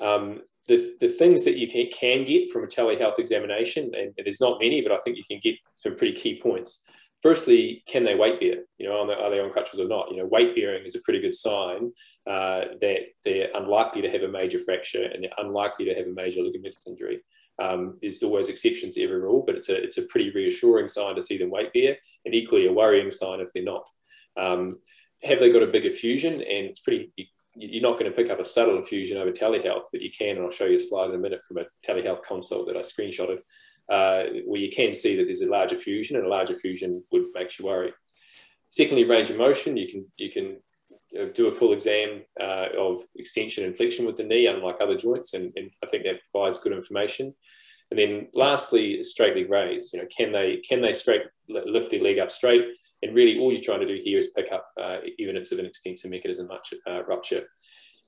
Um, the, the things that you can, can get from a telehealth examination, and there's not many, but I think you can get some pretty key points. Firstly, can they weight bear? You know, are they on crutches or not? You know, weight bearing is a pretty good sign uh, that they're unlikely to have a major fracture and they're unlikely to have a major ligamentous injury. Um, there's always exceptions to every rule, but it's a, it's a pretty reassuring sign to see them weight bear, and equally a worrying sign if they're not. Um, have they got a big effusion? And it's pretty, you're not going to pick up a subtle effusion over telehealth, but you can, and I'll show you a slide in a minute from a telehealth consult that I screenshotted, uh, where you can see that there's a large effusion, and a large effusion would make you worry. Secondly, range of motion. You can you can do a full exam uh, of extension and flexion with the knee, unlike other joints, and, and, I think that provides good information. And then lastly, straight leg raise. You know, can they can they straight lift their leg up straight? And really, all you're trying to do here is pick up uh, evidence of an extensor mechanism uh, rupture.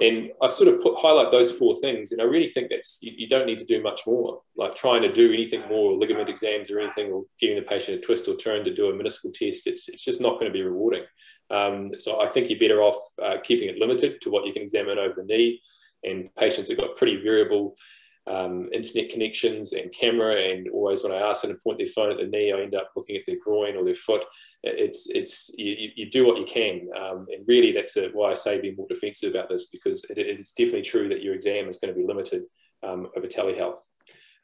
And I sort of put, highlight those four things, and I really think that's you, you, don't need to do much more, like trying to do anything more, ligament exams or anything, or giving the patient a twist or turn to do a meniscal test. It's, it's just not going to be rewarding. Um, so I think you're better off uh, keeping it limited to what you can examine over the knee. And patients have got pretty variable um, internet connections and camera. And always when I ask them to point their phone at the knee, I end up looking at their groin or their foot. It's it's you, you do what you can, um, and really that's a, why I say be more defensive about this because it, it's definitely true that your exam is going to be limited um, over telehealth.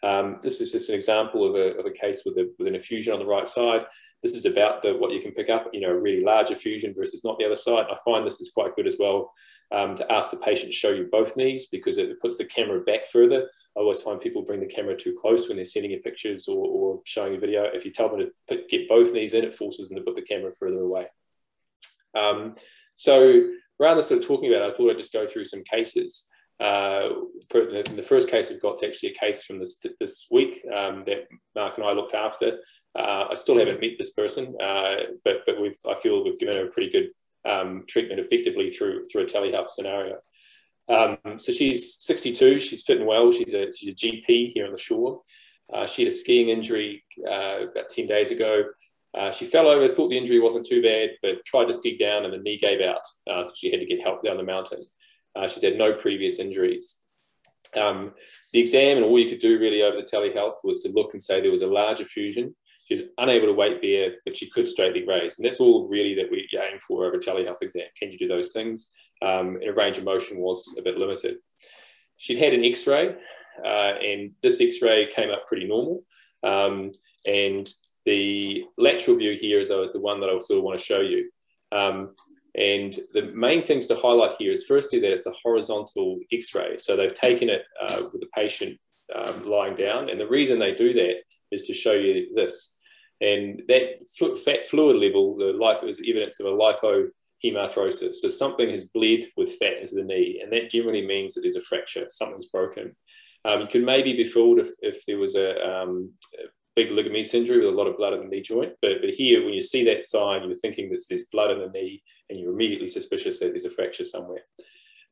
Um, this is just an example of a, of a case with, a, with an effusion on the right side. This is about the, what you can pick up, you know, a really large effusion versus not the other side. I find this is quite good as well um, to ask the patient to show you both knees because it puts the camera back further. I always find people bring the camera too close when they're sending you pictures or, or showing a video. If you tell them to put, get both knees in, it forces them to put the camera further away. Um, so rather than sort of talking about it, I thought I'd just go through some cases. Uh, in the first case we've got actually a case from this, this week um, that Mark and I looked after. Uh, I still haven't met this person, uh, but, but we've, I feel we've given her a pretty good um, treatment effectively through, through a telehealth scenario. Um, so she's 62, she's fit and well, she's a, she's a GP here on the shore. Uh, she had a skiing injury uh, about 10 days ago. Uh, she fell over, thought the injury wasn't too bad, but tried to ski down and the knee gave out. Uh, so she had to get help down the mountain. Uh, she's had no previous injuries. Um, the exam and all you could do really over the telehealth was to look and say there was a large effusion She's unable to weight bear, but she could straight leg raise. And that's all really that we aim for over telehealth exam. Can you do those things? Um, and range of motion was a bit limited. She'd had an x-ray uh, and this x-ray came up pretty normal. Um, and the lateral view here is, is the one that I sort of want to show you. Um, and the main things to highlight here is firstly that it's a horizontal x-ray. So they've taken it uh, with the patient um, lying down. And the reason they do that is to show you this. And that fat fluid level, the lipo is evidence of a lipohemarthrosis. So something has bled with fat into the knee, and that generally means that there's a fracture, something's broken. Um, you could maybe be fooled if, if there was a, um, a big ligamentous injury with a lot of blood in the knee joint. But, but here, when you see that sign, you're thinking that there's blood in the knee, and you're immediately suspicious that there's a fracture somewhere.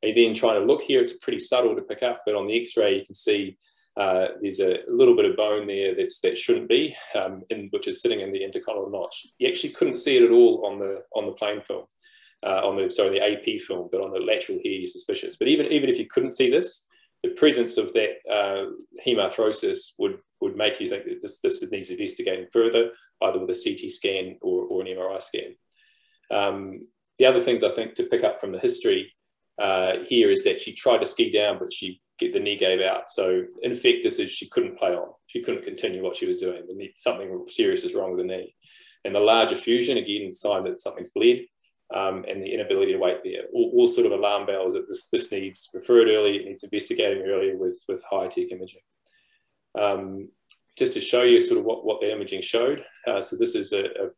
And then trying to look here, it's pretty subtle to pick up, but on the x-ray, you can see uh, there's a little bit of bone there that's, that shouldn't be, um, in, which is sitting in the intercondylar notch. You actually couldn't see it at all on the on the plain film, uh, on the sorry the AP film, but on the lateral here you're suspicious. But even even if you couldn't see this, the presence of that uh, hemarthrosis would would make you think that this this needs investigating further, either with a CT scan or, or an MRI scan. Um, the other things I think to pick up from the history uh, here is that she tried to ski down, but she get the knee gave out. So in effect, this is she couldn't play on. She couldn't continue what she was doing. Knee, something serious is wrong with the knee. And the large effusion, again, sign that something's bled, um, and the inability to weight bear. All, all, sort of alarm bells that this, this needs referred early, it needs investigating earlier with, with high-tech imaging. Um, just to show you sort of what, what the imaging showed. Uh, so this is a, a,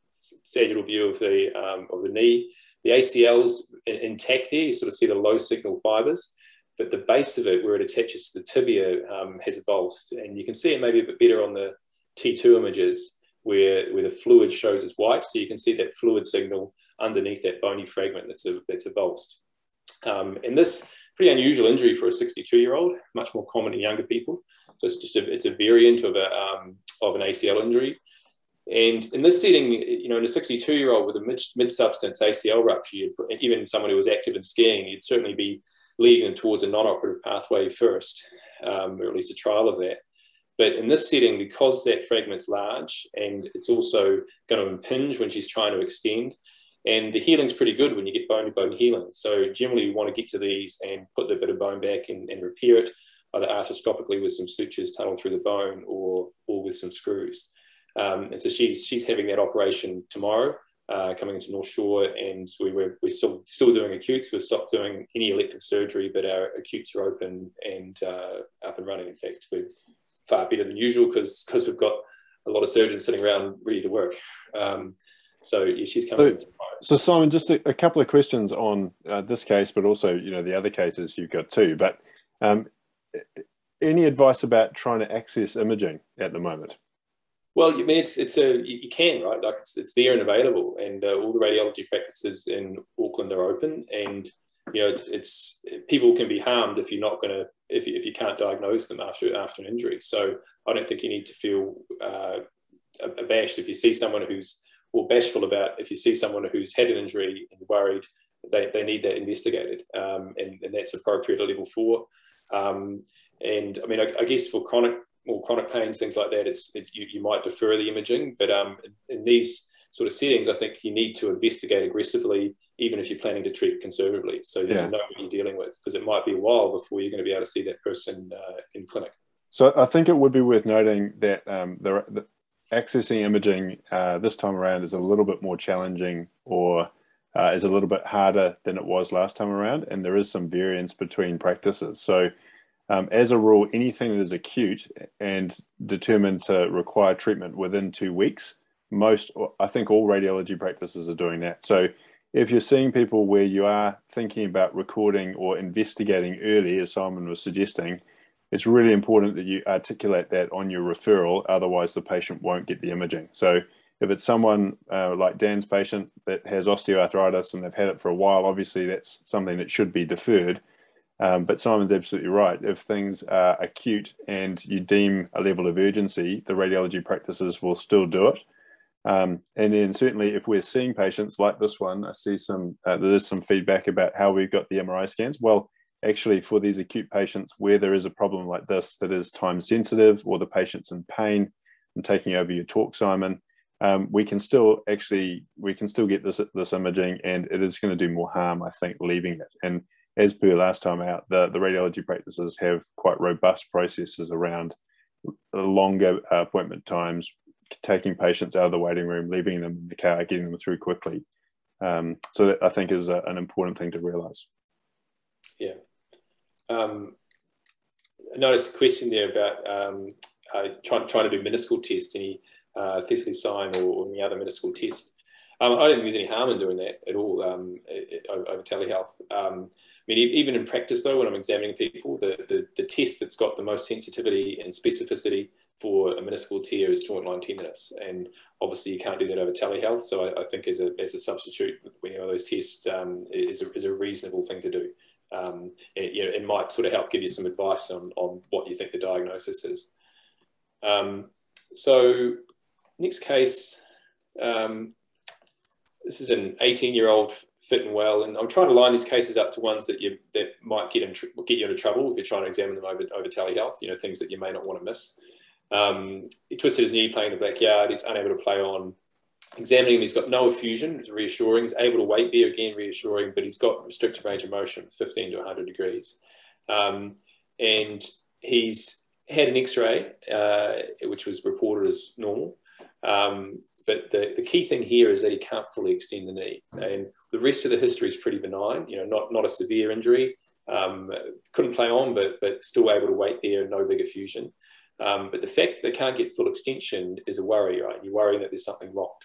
sagittal view of the, um, of the knee. The ACL's intact there, you sort of see the low signal fibers, but the base of it, where it attaches to the tibia, um, has avulsed. And you can see it maybe a bit better on the T2 images where, where the fluid shows as white. So you can see that fluid signal underneath that bony fragment that's, a, that's. Um, and this pretty unusual injury for a 62 year old, much more common in younger people. So it's just a, it's a variant of, a, um, of an ACL injury. And in this setting, you know, in a 62 year old with a mid, mid substance ACL rupture, even someone who was active in skiing, you'd certainly be leading them towards a non operative pathway first, um, or at least a trial of that. But in this setting, because that fragment's large and it's also going to impinge when she's trying to extend, and the healing's pretty good when you get bone to bone healing. So generally, you want to get to these and put the bit of bone back and, and repair it, either arthroscopically with some sutures tunneled through the bone or, or with some screws. Um, and so she's, she's having that operation tomorrow. Uh, coming into North Shore, and we were we're still still doing acutes. We've stopped doing any elective surgery, but our acutes are open and uh, up and running. In fact, we're far better than usual because because we've got a lot of surgeons sitting around ready to work. Um, so yeah, she's coming. So, so Simon, just a, a, couple of questions on uh, this case, but also you know the other cases you've got too. But um, any advice about trying to access imaging at the moment? Well, I mean, it's it's a you can right, like it's, it's there and available, and uh, all the radiology practices in Auckland are open, and you know it's, it's people can be harmed if you're not going to if you, if you can't diagnose them after after an injury. So I don't think you need to feel uh, abashed. If you see someone who's or bashful about if you see someone who's had an injury and worried they, they need that investigated um, and, and that's appropriate at level four. Um, and I mean I, I, guess for chronic more chronic pains things like that it's, it's you, you might defer the imaging but um, in these sort of settings I think you need to investigate aggressively even if you're planning to treat conservatively so you yeah. know what you're dealing with because it might be a while before you're going to be able to see that person uh, in clinic so I think it would be worth noting that um, the, accessing imaging uh, this time around is a little bit more challenging or uh, is a little bit harder than it was last time around. And there is some variance between practices. So um, as a rule, anything that is acute and determined to require treatment within two weeks, most, I think all radiology practices are doing that. So if you're seeing people where you are thinking about recording or investigating early, as Simon was suggesting, it's really important that you articulate that on your referral, otherwise the patient won't get the imaging. So if it's someone uh, like Dan's patient that has osteoarthritis and they've had it for a while, obviously that's something that should be deferred. Um, but Simon's absolutely right. If things are acute and you deem a level of urgency, the radiology practices will still do it. Um, and then certainly if we're seeing patients like this one, I see some, uh, there's some feedback about how we've got the MRI scans. Well, actually for these acute patients where there is a problem like this that is time sensitive or the patient's in pain I'm taking over your talk simon um, we can still actually we can still get this this imaging and it is going to do more harm i think leaving it and as per last time out the, the radiology practices have quite robust processes around longer appointment times taking patients out of the waiting room leaving them in the car getting them through quickly um, so that i think is a, an important thing to realize yeah um, I noticed a question there about um, uh, trying, trying to do meniscal test, any uh, sign or, or, any other meniscal test. Um, I don't think there's any harm in doing that at all um, over, telehealth. Um, mean, even in practice, though, when I'm examining people, the, the, the, test that's got the most sensitivity and specificity for a meniscal tear is joint line tenderness. And obviously, you can't do that over telehealth. So I, I think as a, as a substitute, you know, those tests um, is, a, is a reasonable thing to do um, it, you know, it might sort of help give you some advice on, on what you think the diagnosis is. Um, so next case, um, this is an 18 year old fit and well, and I'm trying to line these cases up to ones that you that might get in get you into trouble if you're trying to examine them over, over telehealth, you know, things that you may not want to miss. Um, he twisted his knee playing in the backyard. He's unable to play on examining him, he's got no effusion, it's reassuring. He's able to weight bear again, reassuring, but he's got restricted range of motion, 15 to 100 degrees. Um, and he's had an X-ray, uh, which was reported as normal. Um, but the, the key thing here is that he can't fully extend the knee. And the rest of the history is pretty benign, you know, not, not a severe injury. Um, couldn't play on, but, but still able to weight bear, no big effusion. Um, but the fact they can't get full extension is a worry, right? You're worrying that there's something locked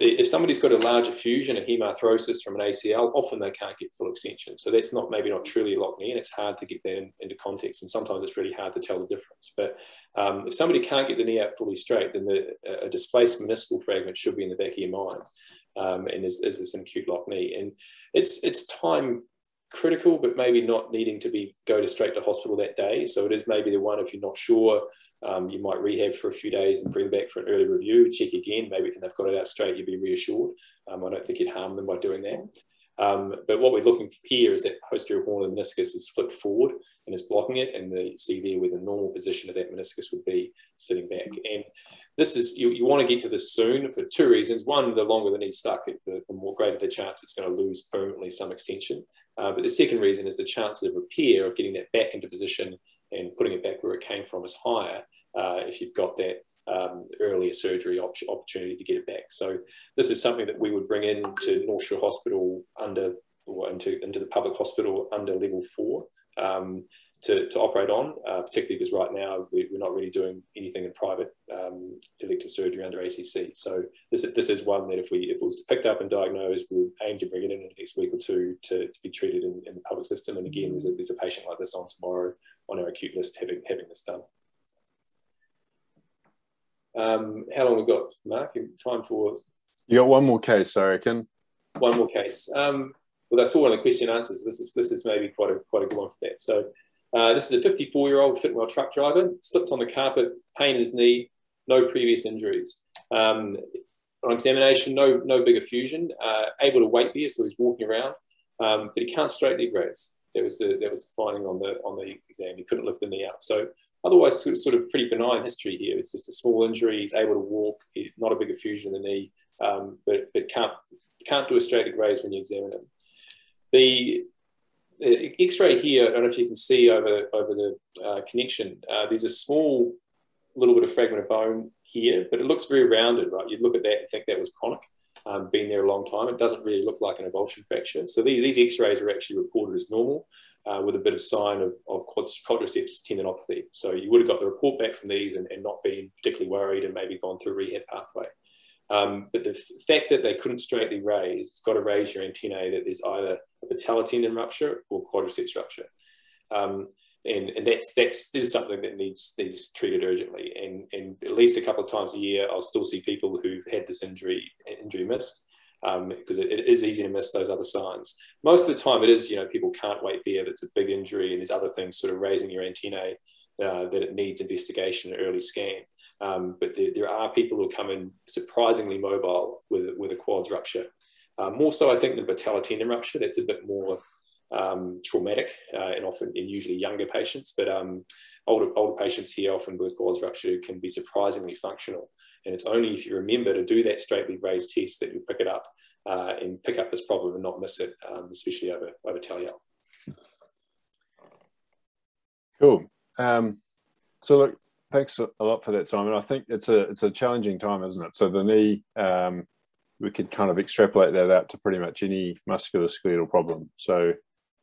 if somebody's got a large effusion, a hemarthrosis from an ACL, often they can't get full extension. So that's not maybe not truly locked knee, and it's hard to get that in, into context. And sometimes it's really hard to tell the difference. But um, if somebody can't get the knee out fully straight, then the, a displaced meniscal fragment should be in the back of your mind. Um, and is, is this an acute lock knee? And it's it's time critical, but maybe not needing to be go to straight to hospital that day. So it is maybe the one if you're not sure, um, you might rehab for a few days and bring back for an early review, check again. Maybe if they've got it out straight, you'd be reassured. Um, I don't think you'd harm them by doing that. Um, but what we're looking for here is that posterior horn of the meniscus is flipped forward and is blocking it, and the see there where the normal position of that meniscus would be sitting back. And this is you, you want to get to this soon for two reasons. One, the longer the knee's stuck, the, the more greater the chance it's going to lose permanently some extension. Uh, but the second reason is the chances of repair of getting that back into position and putting it back where it came from is higher uh, if you've got that um, earlier surgery op opportunity to get it back. So this is something that we would bring in to North Shore Hospital under or into, into the public hospital under level four. Um, to, to operate on, uh, particularly because right now we, are not really doing anything in private um, elective surgery under ACC. So this, this is one that if we if it was picked up and diagnosed, we would aim to bring it in in the next week or two to, to be treated in, in the public system. And again, there's a, there's a patient like this on tomorrow on our acute list having, having this done. Um, how long we got, Mark? Time for? You got one more case, I reckon. One more case. Um, well, that's all one of the question answers. This is this is maybe quite a quite a good one for that. So uh, this is a 54 year old Fitwel truck driver, slipped on the carpet, pain in his knee, no previous injuries. Um, on examination, no, no big effusion, uh, able to weight bear, so he's walking around, um, but he can't straight leg raise. That was the that was the finding on the on the exam. He couldn't lift the knee up. So otherwise, sort of pretty benign history here. It's just a small injury. He's able to walk. He's not a big effusion in the knee, um, but but can't can't do a straight leg raise when you examine him. The X-ray here, I don't know if you can see over, over the uh, connection, uh, there's a small little bit of fragment of bone here, but it looks very rounded, right? You'd look at that and think that was chronic, um, been there a long time. It doesn't really look like an avulsion fracture. So these, these X-rays are actually reported as normal uh, with a bit of sign of, of quadriceps tendinopathy. So you would have got the report back from these and, and not been particularly worried and maybe gone through rehab pathway. Um, but the fact that they couldn't straight leg raise, it's got to raise your antennae that there's either a patellar tendon rupture or quadriceps rupture. Um, and, and that's that's this is something that needs needs treated urgently. And, and at least a couple of times a year, I'll still see people who've had this injury injury missed because um, it, it is easy to miss those other signs. Most of the time, it is you know people can't weight bear. That's a big injury, and there's other things sort of raising your antennae uh, that it needs investigation and early scan. Um, but there, there, are people who come in surprisingly mobile with, with a quads rupture. Uh, more so, I think, than patellar tendon rupture. That's a bit more um, traumatic uh, and often in usually younger patients. But um, older, older patients here often with quads rupture can be surprisingly functional. And it's only if you remember to do that straight leg raised test that you pick it up uh, and pick up this problem and not miss it, um, especially over, over telehealth. Cool. Um, so look, thanks a lot for that, Simon. I think it's a it's a challenging time, isn't it? So the knee, um, we could kind of extrapolate that out to pretty much any musculoskeletal problem. So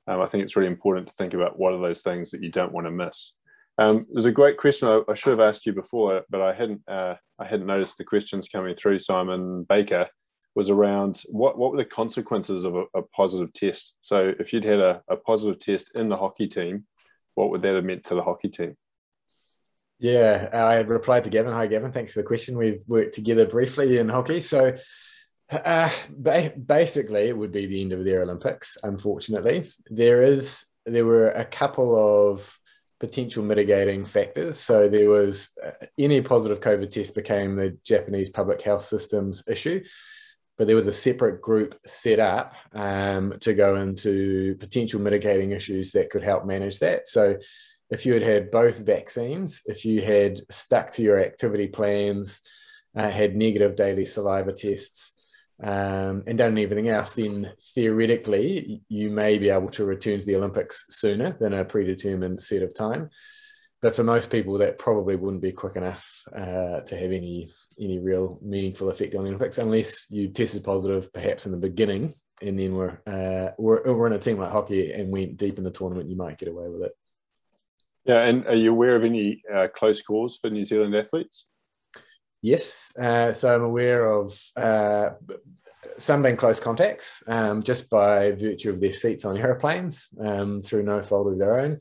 um, I think it's really important to think about what are those things that you don't want to miss. Um, there's a great question I, I, should have asked you before, but I hadn't uh, I hadn't noticed the questions coming through. Simon Baker was around what what were the consequences of a, a positive test. So if you'd had a, a positive test in the hockey team, what would that have meant to the hockey team? Yeah, I replied to Gavin. Hi, Gavin. Thanks for the question. We've worked together briefly in hockey. So uh, ba- basically, it would be the end of their Olympics, unfortunately. There is there were a couple of potential mitigating factors. So there was uh, any positive COVID test became the Japanese public health system's issue, but there was a separate group set up um, to go into potential mitigating issues that could help manage that. So if you had had both vaccines, if you had stuck to your activity plans, uh, had negative daily saliva tests, um, and done everything else, then theoretically you may be able to return to the Olympics sooner than a predetermined set of time. but for most people, that probably wouldn't be quick enough uh, to have any any real meaningful effect on the Olympics, unless you tested positive, perhaps in the beginning, and then we're uh, we're, in a team like hockey and went deep in the tournament. You might get away with it. Yeah, and are you aware of any uh, close calls for New Zealand athletes? Yes, uh, so I'm aware of uh, some being close contacts um, just by virtue of their seats on aeroplanes um, through no fault of their own.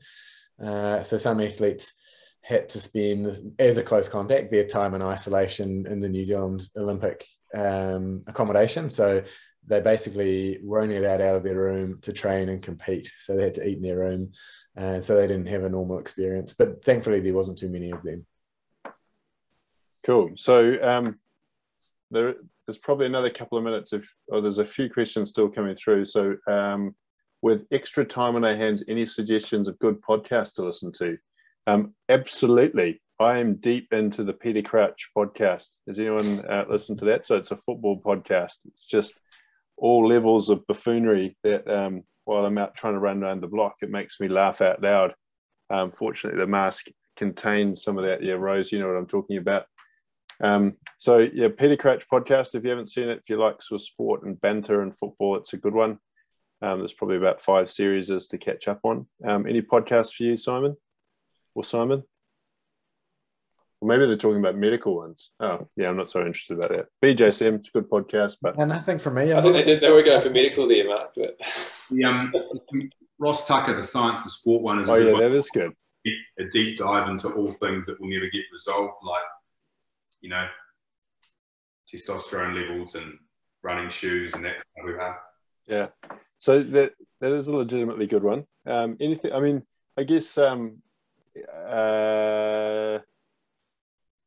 Uh, so some athletes had to spend, as a close contact, their time in isolation in the New Zealand Olympic um, accommodation. So they basically were only allowed out of their room to train and compete. So they had to eat in their room. Uh, so they didn't have a normal experience. But thankfully, there wasn't too many of them. Cool. So um, there, there's probably another couple of minutes if oh, there's a few questions still coming through. So um, with extra time on our hands, any suggestions of good podcasts to listen to? Um, absolutely. I am deep into the Peter Crouch podcast. Has anyone uh, listened to that? So it's a football podcast. It's just all levels of buffoonery that um, while I'm out trying to run around the block, it makes me laugh out loud. Um, fortunately, the mask contains some of that. Yeah, Rose, you know what I'm talking about. Um, so yeah, Peter Crouch podcast. If you haven't seen it, if you like sort of sport and banter and football, it's a good one. Um, there's probably about five series to catch up on. Um, any podcasts for you, Simon or Simon? Or maybe they're talking about medical ones. Oh, yeah, I'm not so interested about that. BJSM, it's a good podcast, but and nothing for me. I think they did. They were going for medical there, Mark. But the, um, Ross Tucker, the Science of Sport one, is oh yeah, one. that is good. A deep dive into all things that will never get resolved, like you know, testosterone levels and running shoes and that kind of. Yeah. So that that is a legitimately good one. Um, anything? I mean, I guess um, uh,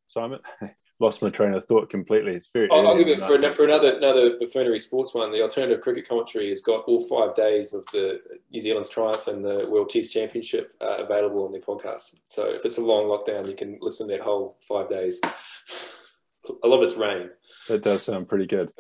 Simon lost my train of thought completely. It's very. I'll, I'll give it for, for another another buffoonery sports one. The alternative cricket commentary has got all five days of the New Zealand's triumph and the World Test Championship uh, available on their podcast. So if it's a long lockdown, you can listen to that whole five days. I love its rain. That does sound pretty good.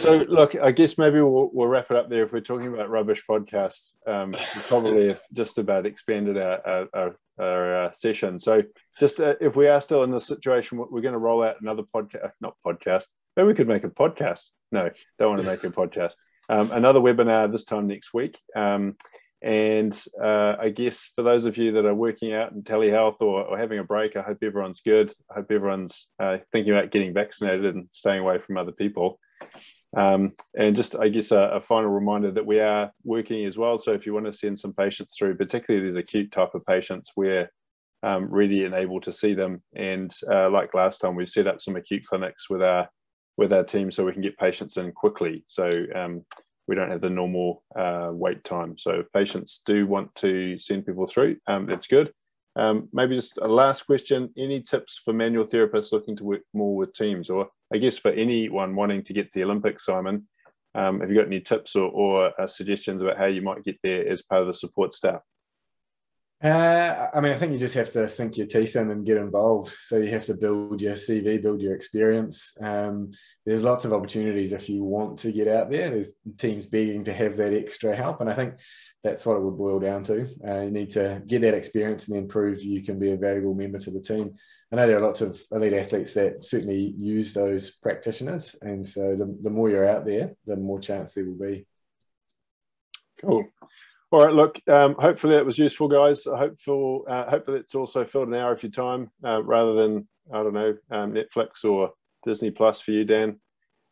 So, look, I guess maybe we'll, we'll wrap it up there. If we're talking about rubbish podcasts, um, probably have just about expanded our, our, our, our uh, session. So, just uh, if we are still in this situation, we're going to roll out another podcast, not podcast. Maybe we could make a podcast. No, don't want to make a podcast. Um, another webinar this time next week. Um, and uh, I guess for those of you that are working out in telehealth or, or having a break, I hope everyone's good. I hope everyone's uh, thinking about getting vaccinated and staying away from other people. Um, and just, I guess, a, a, final reminder that we are working as well. So if you want to send some patients through, particularly these acute type of patients, we're um, ready and able to see them. And uh, like last time, we've set up some acute clinics with our with our team so we can get patients in quickly. So um, we don't have the normal uh, wait time. So if patients do want to send people through, um, that's good. Um, maybe just a last question. Any tips for manual therapists looking to work more with teams, or I guess for anyone wanting to get to the Olympics, Simon? Um, have you got any tips or, or uh, suggestions about how you might get there as part of the support staff? Uh, I mean, I think you just have to sink your teeth in and get involved. So you have to build your CV, build your experience. Um, there's lots of opportunities if you want to get out there. There's teams begging to have that extra help, and I think that's what it would boil down to. Uh, you need to get that experience and then prove you can be a valuable member to the team. I know there are lots of elite athletes that certainly use those practitioners, and so the, the more you're out there, the more chance there will be. Cool. All right, look, um, hopefully it was useful, guys. I hope for, uh, hopefully it's also filled an hour of your time uh, rather than, I don't know, um, Netflix or Disney Plus for you, Dan.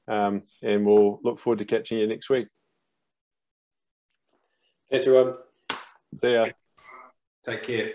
Um, and we'll look forward to catching you next week. Thanks, everyone. See ya. Take care.